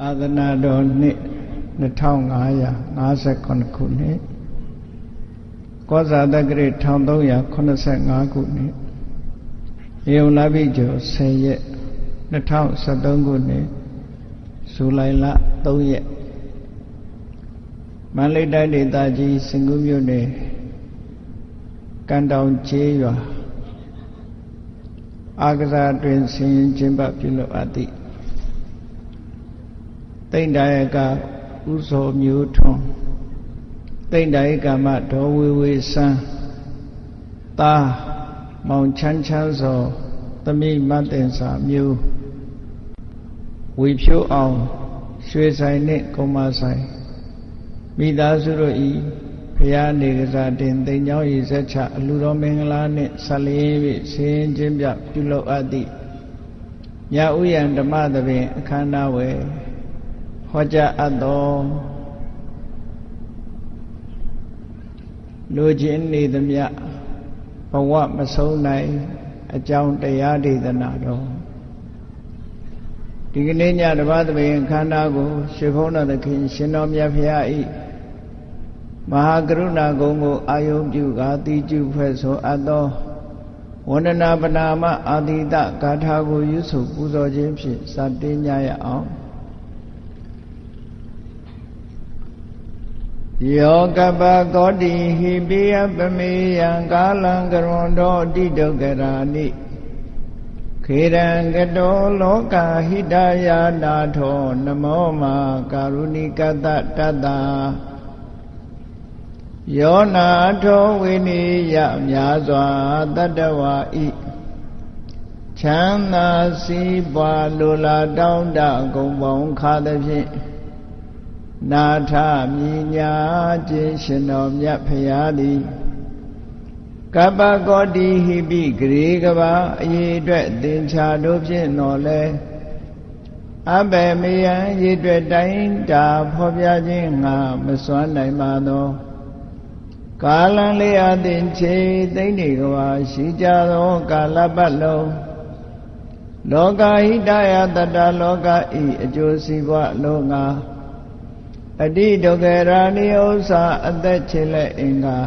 သာသနာတော်နှစ်2559ခုနှစ်ကောဇာတက္ကရာ1385ခုနှစ်ယေုံလာပြီကျော်10ရက်2013ခုနှစ်ဇူလိုင်လ3ရက်မန္တလေးတိုင်းဒေသကြီးစင်ကူးမြို့နယ်ကန်တောင်ကျေးရွာအာကစားတွင်ဆင်ကျင်းပပြုလုပ်အပ်သည့် တိန့်တယကဥဇော်မျိုးထွန်းတိန့်တယကမဒေါ်ဝေဝေစံတာမောင်ချမ်းချမ်းစောသမိမတ်တင်စာမျိုးဝေဖြိုးအောင်ရွှေဆိုင်နှင့်ကုံမဆိုင်မိသားစုတို့ဤဖရာနေကစားတင်တိမ်ကျောင်းရည်ဆက်ချအလူတော်မင်္ဂလာနှင့်ဆက်လျင်း၍ဆင်းခြင်းပြပြုလုပ်အပ်သည့်ညဥယံဓမ္မသဘင်အခမ်းအနားဝယ် ဟောကြားအပ်သောလူချင်းနေသမျှဘဝမဆုံးနိုင်အကြောင်းတရားဒေသနာတော်ဒီကနေ့ညတပတ်သဘင်ခန္ဓာကိုရွှေဘုန်းတော်သခင်ရှင်တော်မြတ်ဖရာဤမဟာကရုဏာဂုံကိုအာယုံပြုကာတိကျုဖွဲ့ဆိုအပ်သောဝန္ဒနာပနာမအာတိတဂါထာကိုရွတ်ဆိုပူဇော်ခြင်းဖြင့်စတင်ကြရအောင် ယောကပကောတိဟိပိယပမေယံကာလံကရွန်တော်တိဒုက္ခရာနိခေရံကတောလောကဟိတယာနာထောနမောမာကာရုဏိကတတတ္တာယောနာထောဝိနိယများစွာတတ္တဝါဤချမ်းသာစီးပွားလိုလားတောင်းတဂုံပေါင်းခါသဖြင့် နာထမြညာခြင်းရှင်တော်မြတ်ဖရာသည်ကပ္ပကောတိဟိပိဂရေကဘာအရေးအတွက်သင်္ချာတို့ဖြင့်တော်လဲအဘယ်မယံရည်အတွက်တိုင်းတာဖော်ပြခြင်းငါမစွမ်းနိုင်ပါသောကာလံလေးအသင်ချေသိမ့်နေကဘာရှိကြသောကာလပတ်လုံးလောကဟိတယတတလောကဤအကျိုးစီးပွားလောက အတိဒုက္ခရာနိဥ္စာအသက်ချေလက်အင်္ဂါ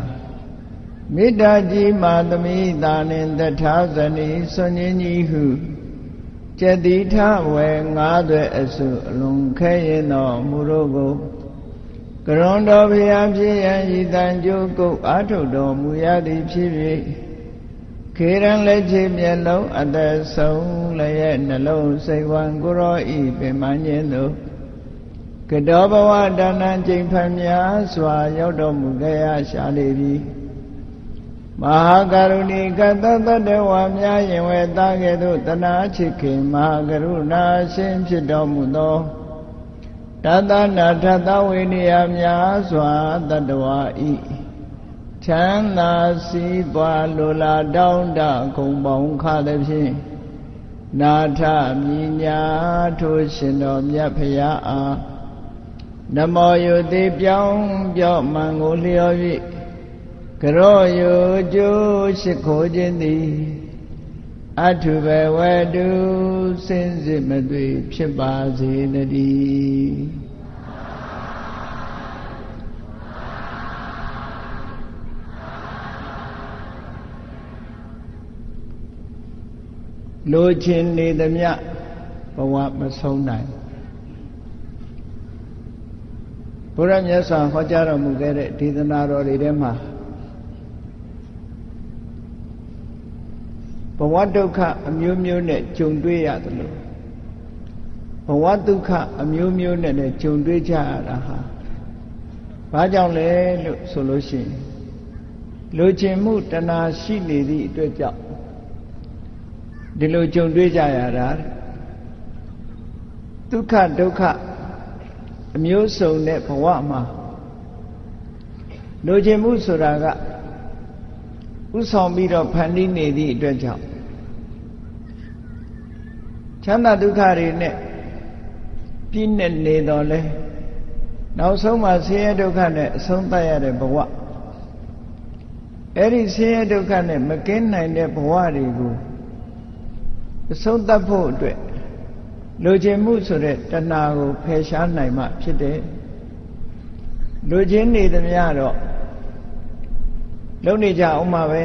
မေတ္တာကြီးမာသမိတာနှင့်တထာဇနီဆွန်ញကြီးဟုကျက်တိထဝဲငါးသွဲအစုအလုံးခဲရင်တော်မူတို့ကိုကရွန်တော်ဘုရားဖြစ်ရန်ဤတန်ကြိုးကုတ်အာထုတ်တော်မူရသည်ဖြစ်၍ခေရန်လက်ချေမျက်လုံးအသက်ဆုံးလည်းရဲ့နှလုံးစိတ်ဝံကိုရောဤပင်မခြင်းတို့ ကတောဘဝဒါနံချိန်ဖန်များစွာ ရောက်တော်မူခဲ့ရရှာလေပြီမဟာကရုဏီကတတတဝါများရင်ဝဲသားကဲ့သို့တနာချစ်ခင်မဟာကရုဏာရှင်ဖြစ်တော်မူသောတသနာထသဝိနည်းများစွာတတဝါဤချမ်းသာစီးပွားလိုလားတောင်းတဂုံပေါင်းခါသည်ဖြင့်နာထမြညာထိုရှင်တော်မြတ်ဖရာအား နမောယုတိပြောင်းပြော့မှန်ကိုလျော်၍ကရောယုကျိုးရှိခိုးခြင်းသည်အထုဘဝတုစင်စစ်မသွေဖြစ်ပါစေတည်းလိုချင်နေသမျှဘဝမဆုံးနိုင် ဘုရားမြတ်စွာဟောကြားတော်မူခဲ့တဲ့ဒေသနာတော်တွေထဲမှာဘဝဒုက္ခအမျိုးမျိုးနဲ့ကြုံတွေ့ရတယ်လို့ဘဝဒုက္ခအမျိုးမျိုးနဲ့လည်းကြုံတွေ့ကြရတာဟာဘာကြောင့်လဲလို့ဆိုလို့ရှိရင်လူချင်းမှုတဏှာရှိနေသည့်အတွက်ကြောင့်ဒီလိုကြုံတွေ့ကြရတာဒုက္ခဒုက္ခ အမျိုးစုံတဲ့ဘဝမှာလိုချင်မှုဆိုတာကဥဆောင်ပြီးတော့ဖန်တီးနေသည့်အတွက်ကြောင့်ချမ်းသာဒုက္ခတွေနဲ့ပြည့်နဲ့နေတော်လဲနောက်ဆုံးမှာဆင်းရဲဒုက္ခနဲ့အဆုံးသတ်ရတဲ့ဘဝအဲ့ဒီဆင်းရဲဒုက္ခနဲ့မကင်းနိုင်တဲ့ဘဝတွေကိုအဆုံးသတ်ဖို့အတွက် လိုချင်မှုဆိုတဲ့တဏှာကိုဖယ်ရှားနိုင်မှဖြစ်တယ်လိုချင်နေသမျှတော့လုံနေကြအောင်မှာပဲ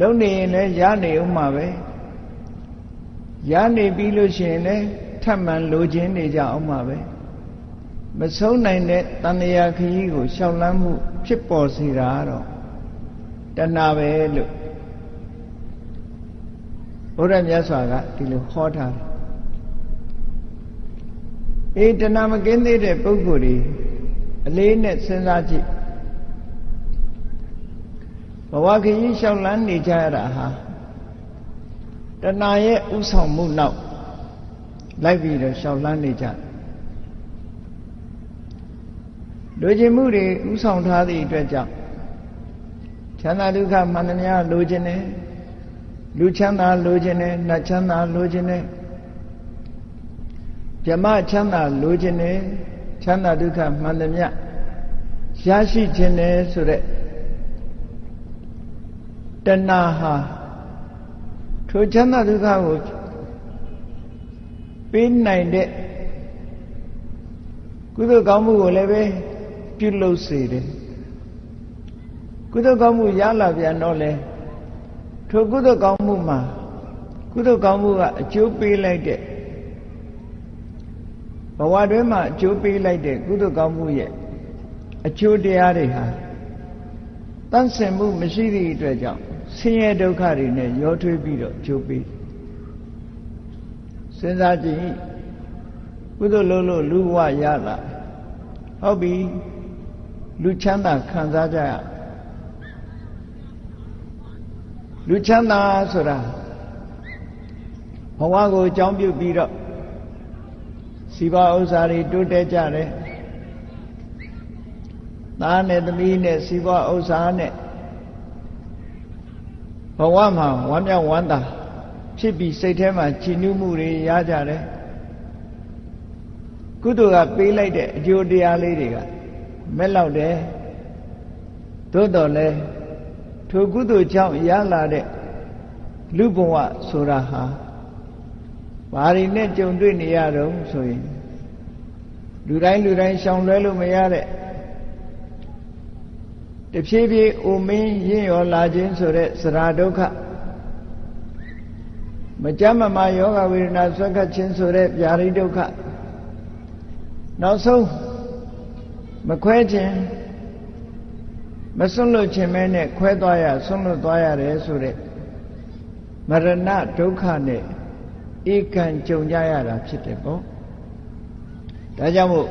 လုံနေရင်လည်းရနေအောင်မှာပဲရနေပြီလို့ရှိရင်လည်းထပ်မံလိုချင်နေကြအောင်မှာပဲမဆုံးနိုင်တဲ့တဏှာခရီးကိုရှောင်လန်းမှုဖြစ်ပေါ်စေတာတော့တဏှာပဲလို့ဘုရားမြတ်စွာကဒီလိုဟောထားတယ် အေးတဏှာမကင်းသေးတဲ့ပုဂ္ဂိုလ်တွေအလေးနဲ့စဉ်းစားကြည့်ဘဝခရီးလျှောက်လန်းနေကြရတာဟာတဏှာရဲ့ဥဆောင်မှုနောက်လိုက်ပြီးတော့လျှောက်လန်းနေကြလူကျင်မှုတွေဥဆောင်ထားသည့်အတွက်ကြောင့်ချမ်းသာဒုက္ခမှန်သမျှလိုချင်တယ်လူချမ်းသာလိုချင်တယ်နတ်ချမ်းသာလိုချင်တယ် ဗြဟ္မချမ်းသာလိုချင်တယ်ချမ်းသာဒုက္ခမှန်သမျှရရှိခြင်းတယ်ဆိုတဲ့တဏှာဟာထိုချမ်းသာဒုက္ခကိုပေးနိုင်တဲ့ကုသိုလ်ကောင်းမှုကိုလည်းပဲပြုလုပ်စေတယ်ကုသိုလ်ကောင်းမှုရလာပြန်တော့လေထိုကုသိုလ်ကောင်းမှုမှာကုသိုလ်ကောင်းမှုကအကျိုးပေးလိုက်တဲ့ ဘဝတွင်းမှာအကျိုးပေးလိုက်တဲ့ကုသိုလ်ကောင်းမှုရဲ့အကျိုးတရားတွေဟာတန့်စင်မှုမရှိသည့်အတွက်ကြောင့်ဆင်းရဲဒုက္ခတွေနဲ့ရောထွေးပြီးတော့အကျိုးပေးစဉ်းစားကြည့်ကုသိုလ်လုံးလို့လူဘဝရလာဟုတ်ပြီလူချမ်းသာခံစားကြရလူချမ်းသာဆိုတာဘဝကိုအကြောင်းပြုပြီးတော့ စီပါဥစ္စာတွေတိုးတက်ကြတယ်သားနဲ့သမီးနဲ့စီပါဥစ္စာနဲ့ဘဝမှာဝမ်းမြောက်ဝမ်းသာဖြစ်ပြီးစိတ်ထဲမှာချီးနှူးမှုတွေရကြတယ်ကုသိုလ်ကပေးလိုက်တဲ့အကျိုးတရားလေးတွေကမဲ့လောက်တယ်သို့တော်လဲထိုကုသိုလ်ကြောင့်ရလာတဲ့လူဘဝဆိုတာဟာ ဘာတွေနဲ့ကြုံတွေ့နေရတော့ဆိုရင်လူတိုင်းလူတိုင်းရှောင်လွဲလို့မရတဲ့တဖြည်းဖြည်းအိုမင်းရင့်ရောလာခြင်းဆိုတဲ့စရာဒုက္ခမကြမ်းမမာယောဂဝေဒနာဆွဲကပ်ခြင်းဆိုတဲ့ဗျာဒိဒုက္ခနောက်ဆုံးမခွဲခြင်းမစွန့်လွတ်ခြင်းမဲနဲ့ခွဲသွားရစွန့်လွတ်သွားရတယ်ဆိုတဲ့မရဏဒုက္ခနဲ့ ဧကံကြုံကြရတာဖြစ်တယ်ပေါ့ဒါကြောင့်မို့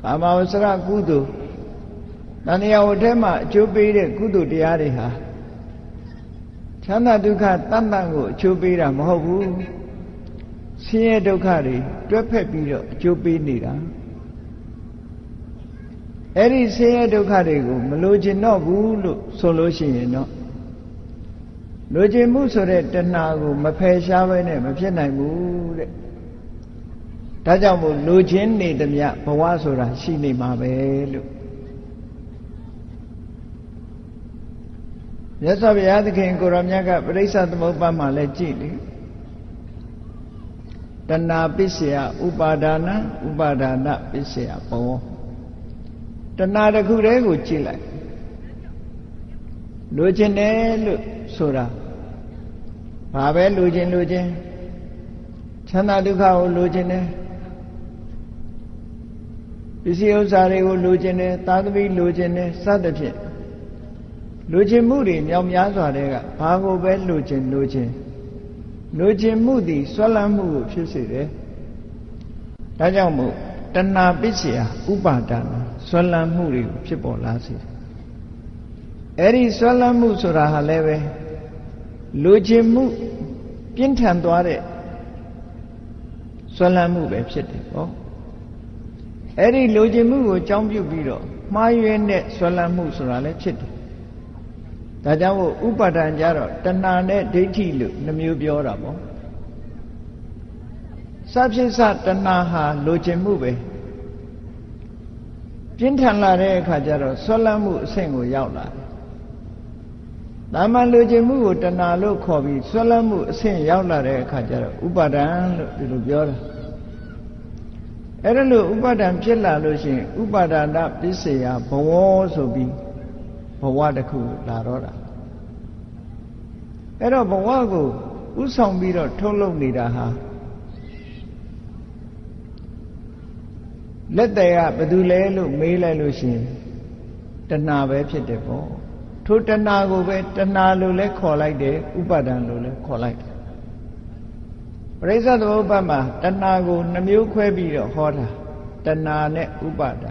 ကာမဝဆရကုသိုလ်တဏှာဝတ်ထဲမှာအကျိုးပေးတဲ့ကုသိုလ်တရားတွေဟာချမ်းသာဒုက္ခတန်တန်ကိုအကျိုးပေးတာမဟုတ်ဘူးဆင်းရဲဒုက္ခတွေတွဲဖက်ပြီးတော့အကျိုးပေးနေတာအဲ့ဒီဆင်းရဲဒုက္ခတွေကိုမလိုချင်တော့ဘူးလို့ဆိုလို့ရှိရင်တော့ လိုချင်မှုဆိုတဲ့တဏှာကိုမဖယ်ရှားဘဲနဲ့မဖြစ်နိုင်ဘူးတဲ့ဒါကြောင့်မို့လိုချင်နေသမျှဘဝဆိုတာရှိနေမှာပဲလို့မြတ်စွာဘုရားသခင်ကိုရောမြတ်ကပရိစ္ဆသမုပ္ပါမှာလည်းကြည်လေတဏှာပစ္စယဥပါဒါနဥပါဒါနပစ္စယဘောတဏှာတစ်ခုတည်းကိုကြည့်လိုက် လိုချင်တယ်လို့ဆိုတာဘာပဲလိုချင်လိုချင်ချမ်းသာဒုက္ခကိုလိုချင်တယ်ပစ္စည်းဥစ္စာတွေကိုလိုချင်တယ်သာသမီလိုချင်တယ်စသဖြင့်လိုချင်မှုတွေမြောက်များစွာတဲ့ကဘာကိုပဲလိုချင်လိုချင်လိုချင်မှုသည်ဆွဲလန်းမှုကိုဖြစ်စေတယ်ဒါကြောင့်မို့တဏှာပစ္စယဥပါဒနာဆွဲလန်းမှုတွေကိုဖြစ်ပေါ်လာစေတယ် အဲ့ဒီဆွဲလန်းမှုဆိုတာဟာလည်းပဲလိုချင်မှုပြင်းထန်သွားတဲ့ဆွဲလန်းမှုပဲဖြစ်တယ်ဟောအဲ့ဒီလိုချင်မှုကိုကြောင်းပြုပြီးတော့မှားယွင်းတဲ့ဆွဲလန်းမှုဆိုတာလည်းဖြစ်တယ်ဒါကြောင့်ဥပါဒံကြတော့တဏှာနဲ့ဒိဋ္ဌိလို့နှမျိုးပြောတာပေါ့စဖြစ်စတဏှာဟာလိုချင်မှုပဲပြင်းထန်လာတဲ့အခါကျတော့ဆွလန်းမှုအဆင့်ကိုရောက်လာတယ် တာမန်လူကျင်မှုကိုတဏှာလို့ခေါ်ပြီးဆွဲလန်းမှုအဆင့်ရောက်လာတဲ့အခါကျတော့ဥပါဒံလို့ဒီလိုပြောတာအဲ့ဒါလို့ဥပါဒံဖြစ်လာလို့ရှိရင်ဥပါဒနာပစ္စယဘဝဆိုပြီးဘဝတစ်ခုလာတော့တာအဲ့တော့ဘဝကိုဥဆောင်ပြီးတော့ထုတ်လုပ်နေတာဟာလက်တည်းကဘယ်သူလဲလို့မေးလိုက်လို့ရှိရင်တဏှာပဲဖြစ်တယ်ပေါ့ ထိုတဏှာကိုပဲတဏှာလို့လဲခေါ်လိုက်တယ်ဥပါဒံလို့လဲခေါ်လိုက်တယ်ပရိစ္ဆေသမုပ္ပါမှာတဏှာကိုနှမျိုးခွဲပြီးတော့ဟောတာတဏှာနဲ့ဥပါဒံ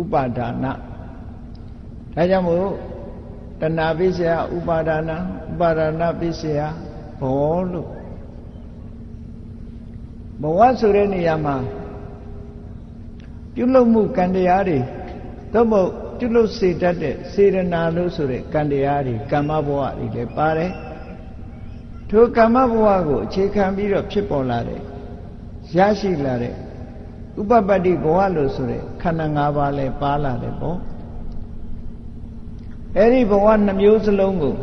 ဥပါဒါနဒါကြောင့်မို့တဏှာပိစေယဥပါဒါနဥပါဒါနပိစေယဘောလို့ဘဝဆိုတဲ့နေရာမှာပြုလုပ်မှုကံတရားတွေသို့မဟုတ် ပြုလုပ်စေတတ်တဲ့စေရနာလို့ဆိုတဲ့ကံတရားတွေကမ္မဘဝတွေလည်းပါတယ်ထိုကမ္မဘဝကိုအခြေခံပြီးတော့ဖြစ်ပေါ်လာတဲ့ရရှိလာတဲ့ဥပပတ္တိဘဝလို့ဆိုတဲ့ခန္ဓာ၅ပါးလည်းပါလာတယ်ပေါ့အဲ့ဒီဘဝနှမျိုးစလုံးကို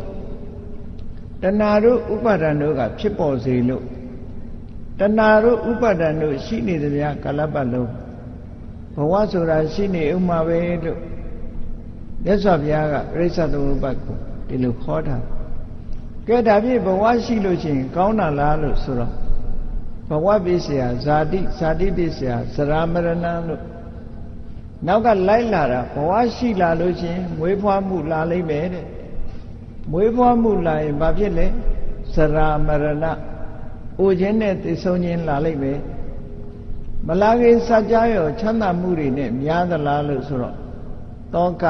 တဏှာတို့ဥပါဒံတို့ကဖြစ်ပေါ်စေလို့တဏှာတို့ဥပါဒံတို့ရှိနေသမျှကာလပတ်လုံးဘဝဆိုတာရှိနေဥမှာပဲလို့ မြတ်စွာဘုရားကပြိဿသမုပ္ပါဒ်ကိုဒီလိုခေါ်တာကဲဒါဖြင့်ဘဝရှိလို့ရှိရင်ကောင်းတာလားလို့ဆိုတော့ဘဝပိစရာဇာတိဇာတိပိစရာသရမရဏလို့နောက်ကလိုက်လာတာဘဝရှိလာလို့ရှိရင်မွေးဖွားမှုလာလိမ့်မယ်တဲ့မွေးဖွားမှုလာရင်ဘာဖြစ်လဲသရမရဏအိုခြင်းနဲ့သိဆုံးခြင်းလာလိမ့်မယ်မလာခင်စကြရောချမ်းသာမှုတွေနဲ့များသလားလို့ဆိုတော့တောက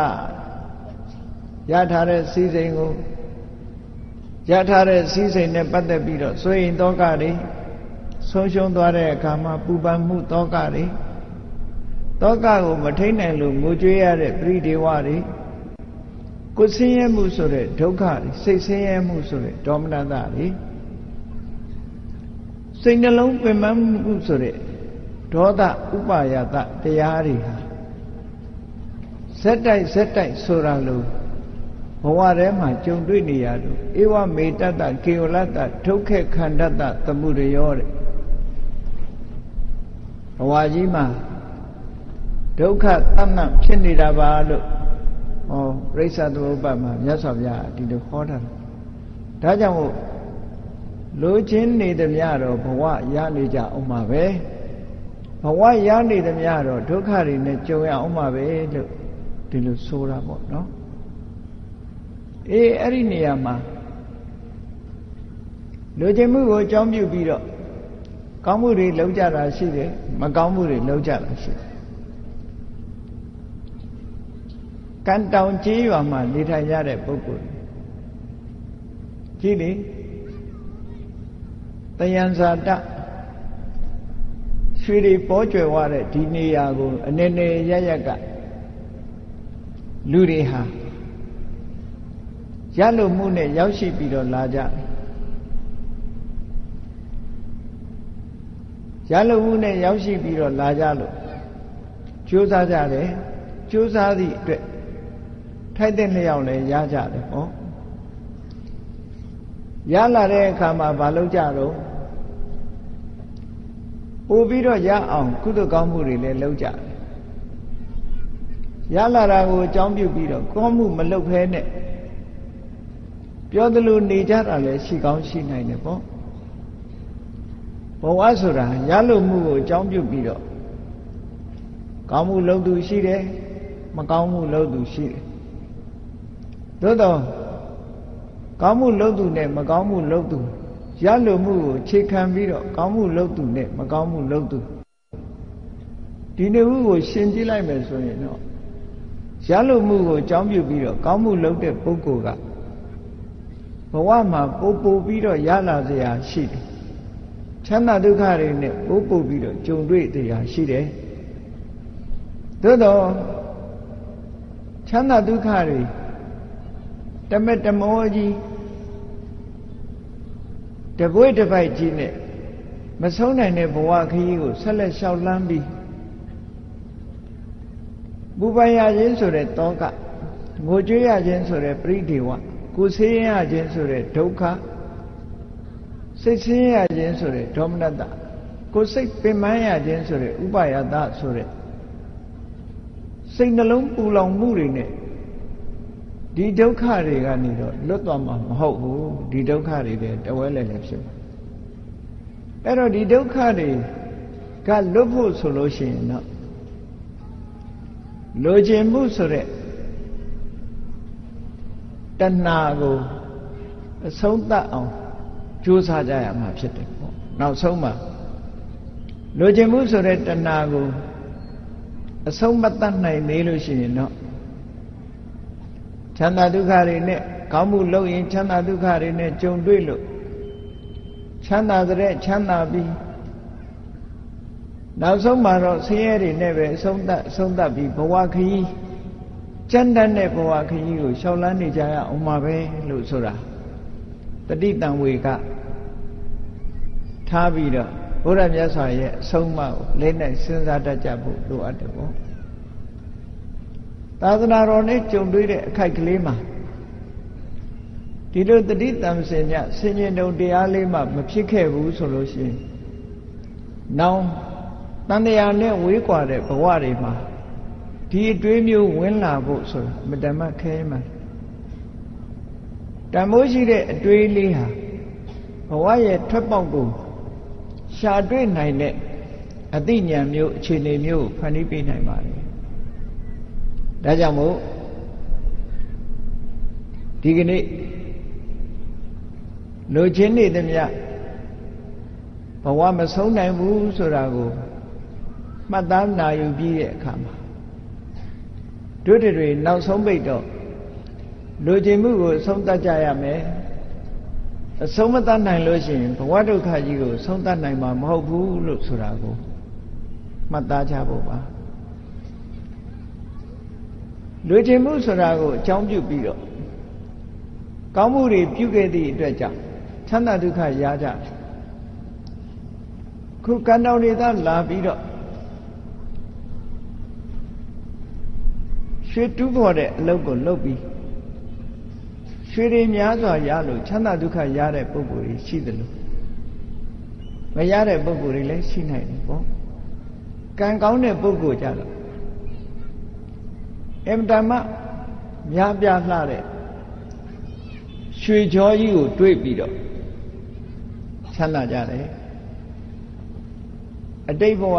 ရထားတဲ့စီစိန်ကိုရထားတဲ့စီစိန်နဲ့ပတ်သက်ပြီးတော့ဆိုရင်တောကတွေဆုံးရှုံးသွားတဲ့အခါမှာပူပန်မှုတောကတွေတောကကိုမထိန်နိုင်လို့ငိုကြွေးရတဲ့ပရိဒေဝတွေကိုဆင်းရဲမှုဆိုတဲ့ဒုက္ခတွေစိတ်ဆင်းရဲမှုဆိုတဲ့ဒေါမနတတွေစိတ်နှလုံးပင်ပန်းမှုဆိုတဲ့ဒေါသဥပါယတတရားတွေဟာဇက်တိုက်ဇက်တိုက်ဆိုတာလို့ ဘဝထဲမှာကြုံတွေ့နေရလို့ဧဝမေတ္တကေဝလတ္တဒုက္ခခန္ဓတ္တသမှုရယောတဲ့ဘဝကြီးမှာဒုက္ခတဏ္ဍဖြစ်နေတာပါလို့ဟောပြိဿသမုပ္ပါမှာမြတ်စွာဘုရားဒီလိုခေါ်တာဒါကြောင့်မို့လိုချင်နေသမျှတော့ဘဝရနေကြအောင်ပါပဲဘဝရနေသမျှတော့ဒုက္ခတွေနဲ့ကြုံရအောင်ပါပဲလို့ဒီလိုဆိုတာပေါ့နော် အေးအဲ့ဒီနေရာမှာလူချင်းမှုကိုအကြောင်းပြုပြီးတော့ကောင်းမှုတွေလုပ်ကြတာရှိတယ်မကောင်းမှုတွေလုပ်ကြတာရှိတယ်ကံတောင်ကျေးရွာမှာနေထိုင်ကြတဲ့ပုဂ္ဂိုလ်ကြည့်လေတယံဇာတရွှေတွေပေါ်ကျွယ်ဝတဲ့ဒီနေရာကိုအနေနဲ့ရရကလူတွေဟာ ရလို့မှုနဲ့ရောက်ရှိပြီးတော့လာကြရလို့မှုနဲ့ရောက်ရှိပြီးတော့လာကြလို့ကြိုးစားကြတယ်ကြိုးစားသည့်အတွက်ထိုက်တဲ့လျောက်လည်းရကြတယ်ဟောရလာတဲ့အခါမှာမလုပ်ကြတော့ပို့ပြီးတော့ရအောင်ကုသကောင်းမှုတွေလည်းလုပ်ကြတယ်ရလာတာကိုအကြောင်းပြုပြီးတော့ကောင်းမှုမလုပ်ဖဲနဲ့ ပြောသလိုနေကြတာလည်းရှိကောင်းရှိနိုင်တယ်ပေါ့ဘဝဆိုတာရလို့မှုကိုအကြောင်းပြုပြီးတော့ကောင်းမှုလုပ်သူရှိတယ်မကောင်းမှုလုပ်သူရှိတယ်သို့တော့ကောင်းမှုလုပ်သူနဲ့မကောင်းမှုလုပ်သူရလို့မှုကိုခြေခံပြီးတော့ကောင်းမှုလုပ်သူနဲ့မကောင်းမှုလုပ်သူဒီနှစ်ခုကိုရှင်ကြည့်လိုက်မယ်ဆိုရင်တော့ရလို့မှုကိုအကြောင်းပြုပြီးတော့ကောင်းမှုလုပ်တဲ့ပုဂ္ဂိုလ်က ဘဝမှာပို့ပို့ပြီးတော့ရလာစရာရှိတယ်ချမ်းသာဒုက္ခတွေနဲ့ပို့ပို့ပြီးတော့ကြုံတွေ့တရားရှိတယ်သို့တော့ချမ်းသာဒုက္ခတွေတမက်တမောကြီးတပွေးတစ်ပိုက်ကြီးနဲ့မဆုံးနိုင်တဲ့ဘဝခရီးကိုဆက်လက်လျှောက်လန်းပြီးပူပန်ရခြင်းဆိုတဲ့တောကငိုကြွေးရခြင်းဆိုတဲ့ပရိဒေဝ ကိုယ်ဆင်းရဲခြင်းဆိုတဲ့ဒုက္ခစိတ်ဆင်းရဲခြင်းဆိုတဲ့ဒေါမနတကိုယ်စိတ်ပင်ပန်းရခြင်းဆိုတဲ့ဥပါယတဆိုတဲ့စိတ်နှလုံးပူလောင်မှုတွေနဲ့ဒီဒုက္ခတွေကနေတော့လွတ်သွားမှာမဟုတ်ဘူးဒီဒုက္ခတွေလည်းတဝဲလည်းလည်းဖြစ်မှာအဲ့တော့ဒီဒုက္ခတွေကလွတ်ဖို့ဆိုလို့ရှိရင်တော့လိုချင်မှုဆိုတဲ့ တဏှာကိုအဆုံးသတ်အောင်ကြိုးစားကြရမှာဖြစ်တယ်ပေါ့နောက်ဆုံးမှာလိုချင်မှုဆိုတဲ့တဏှာကိုအဆုံးမတတ်နိုင်သေးလို့ရှိရင်တော့ချမ်းသာဒုက္ခတွေနဲ့ကောင်းမှုလုပ်ရင်ချမ်းသာဒုက္ခတွေနဲ့ကြုံတွေ့လို့ချမ်းသာတဲ့ချမ်းသာပြီးနောက်ဆုံးမှာတော့ဆင်းရဲတွေနဲ့ပဲအဆုံးသတ်အဆုံးသတ်ပြီးဘဝခရီး ကျမ်းတတ်တဲ့ဘဝခရီးကိုရှောင်လန်းနေကြရအောင်မှာပဲလို့ဆိုတာတတိတံဝေကထားပြီးတော့ဘုရားမြတ်စွာရဲ့အဆုံးအမကိုလေးနဲ့စဉ်းစားတတ်ကြဖို့လိုအပ်တယ်ပေါ့သာသနာတော်နဲ့ကြုံတွေ့တဲ့အခိုက်ကလေးမှာဒီလိုတတိတံစင်ညဆင်ញင်တုံတရားလေးမှမဖြစ်ခဲ့ဘူးဆိုလို့ရှိရင်နောင်တန်တရားနဲ့ဝေးကွာတဲ့ဘဝတွေမှာ ဒီအတွေးမျိုးဝင်လာဖို့ဆိုတာမတမခဲမှတမိုးရှိတဲ့အတွေးလေးဟာဘဝရဲ့ထွက်ပေါက်ကိုရှာတွေ့နိုင်တဲ့အသိဉာဏ်မျိုးအခြေအနေမျိုးဖန်တီးပေးနိုင်ပါတယ်ဒါကြောင့်မို့ဒီကနေ့လူချင်းနေသမျှဘဝမဆုံးနိုင်ဘူးဆိုတာကိုမှတ်သားနာယူပြီးတဲ့အခါမှာ တို့တွေနောက်ဆုံးပိတ်တော့လူချင်းမှုကိုဆုံးတတ်ကြရမယ်အဆုံးမတတ်နိုင်လို့ရှိရင်ဘဝဒုက္ခကြီးကိုဆုံးတတ်နိုင်မှာမဟုတ်ဘူးလို့ဆိုတာကိုမှတ်သားကြဖို့ပါလူချင်းမှုဆိုတာကိုအကြောင်းပြုပြီးတော့ကောင်းမှုတွေပြုခဲ့သည့်အတွက်ကြောင့်ချမ်းသာဒုက္ခရကြခုကံတော်တွေသာလာပြီးတော့ ရွှေတူးပေါ်တဲ့အလုပ်ကိုလုပ်ပြီးရွှေတွေများစွာရလို့ချမ်းသာဒုက္ခရတဲ့ပုဂ္ဂိုလ်တွေရှိတယ်လို့မရတဲ့ပုဂ္ဂိုလ်တွေလည်းရှိနိုင်တယ်ပေါ့ကံကောင်းတဲ့ပုဂ္ဂိုလ်ကြတော့အင်တမများပြားလှတဲ့ရွှေကြောကြီးကိုတွေးပြီးတော့ချမ်းသာကြတယ်အတိတ်ဘဝ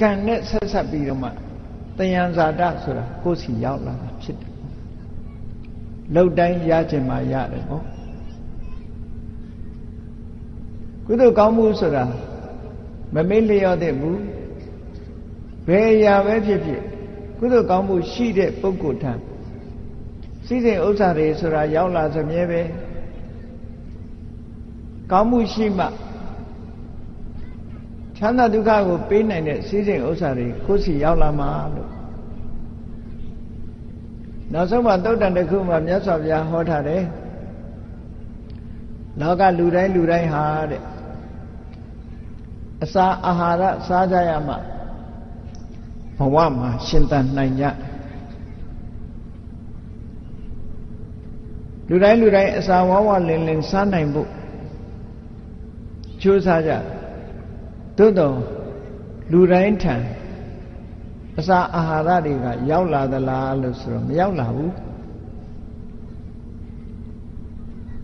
ကံနဲ့ဆက်ဆက်ပြီးတော့မှ တယံဇာတဆိုတာကိုယ်စီရောက်လာတာဖြစ်တယ်လောက်တိုင်းရခြင်းမှရတယ်ပေါ့ကုသိုလ်ကောင်းမှုဆိုတာမမေ့လျော့တဲ့ဘူးဘယ်အရာပဲဖြစ်ဖြစ်ကုသိုလ်ကောင်းမှုရှိတဲ့ပုဂ္ဂိုလ်ထံစိစိမ်ဥစ္စာတွေဆိုတာရောက်လာစမြဲပဲကောင်းမှုရှိမှ ချမ်းသာဒုက္ခကိုပေးနိုင်တဲ့စိစိမ်ဥစ္စာတွေကိုယ်စီရောက်လာမှာလို့နောက်ဆုံးမှာသုတ်တန်တစ်ခုမှာမြတ်စွာဘုရားဟောထားတယ်လောကလူတိုင်းလူတိုင်းဟာတဲ့အစာအာဟာရစားကြရမှဘဝမှာရှင်သန်နိုင်ကြလူတိုင်းလူတိုင်းအစာဝဝလင်လင်စားနိုင်ဖို့ကြိုးစားကြ သို့တော့လူတိုင်းထံအစာအာဟာရတွေကရောက်လာသလားလို့ဆိုတော့မရောက်လာဘူး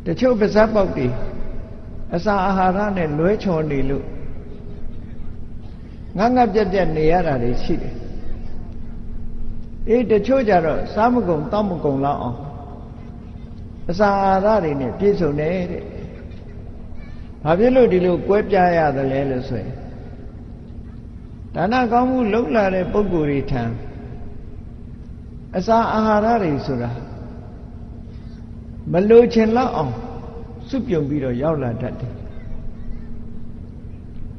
တချို့ပါဇက်ပေါက်တွေအစာအာဟာရနဲ့လွဲချော်နေလို့ငတ်ငတ်ပြက်ပြက်နေရတာတွေရှိတယ်အေးတချို့ကြတော့စားမကုန်တောက်မကုန်လောက်အောင်အစာအာဟာရတွေနဲ့ပြည့်စုံတယ်တဲ့ဘာဖြစ်လို့ဒီလိုကွဲပြားရသလဲလို့ဆိုရင် ဒါနကောင်းမှုလုံလာတဲ့ပုဂ္ဂိုလ်တွေထံအစာအာဟာရတွေဆိုတာမလိုချင်လောက်အောင်စွပြုံပြီးတော့ရောက်လာတတ်တယ်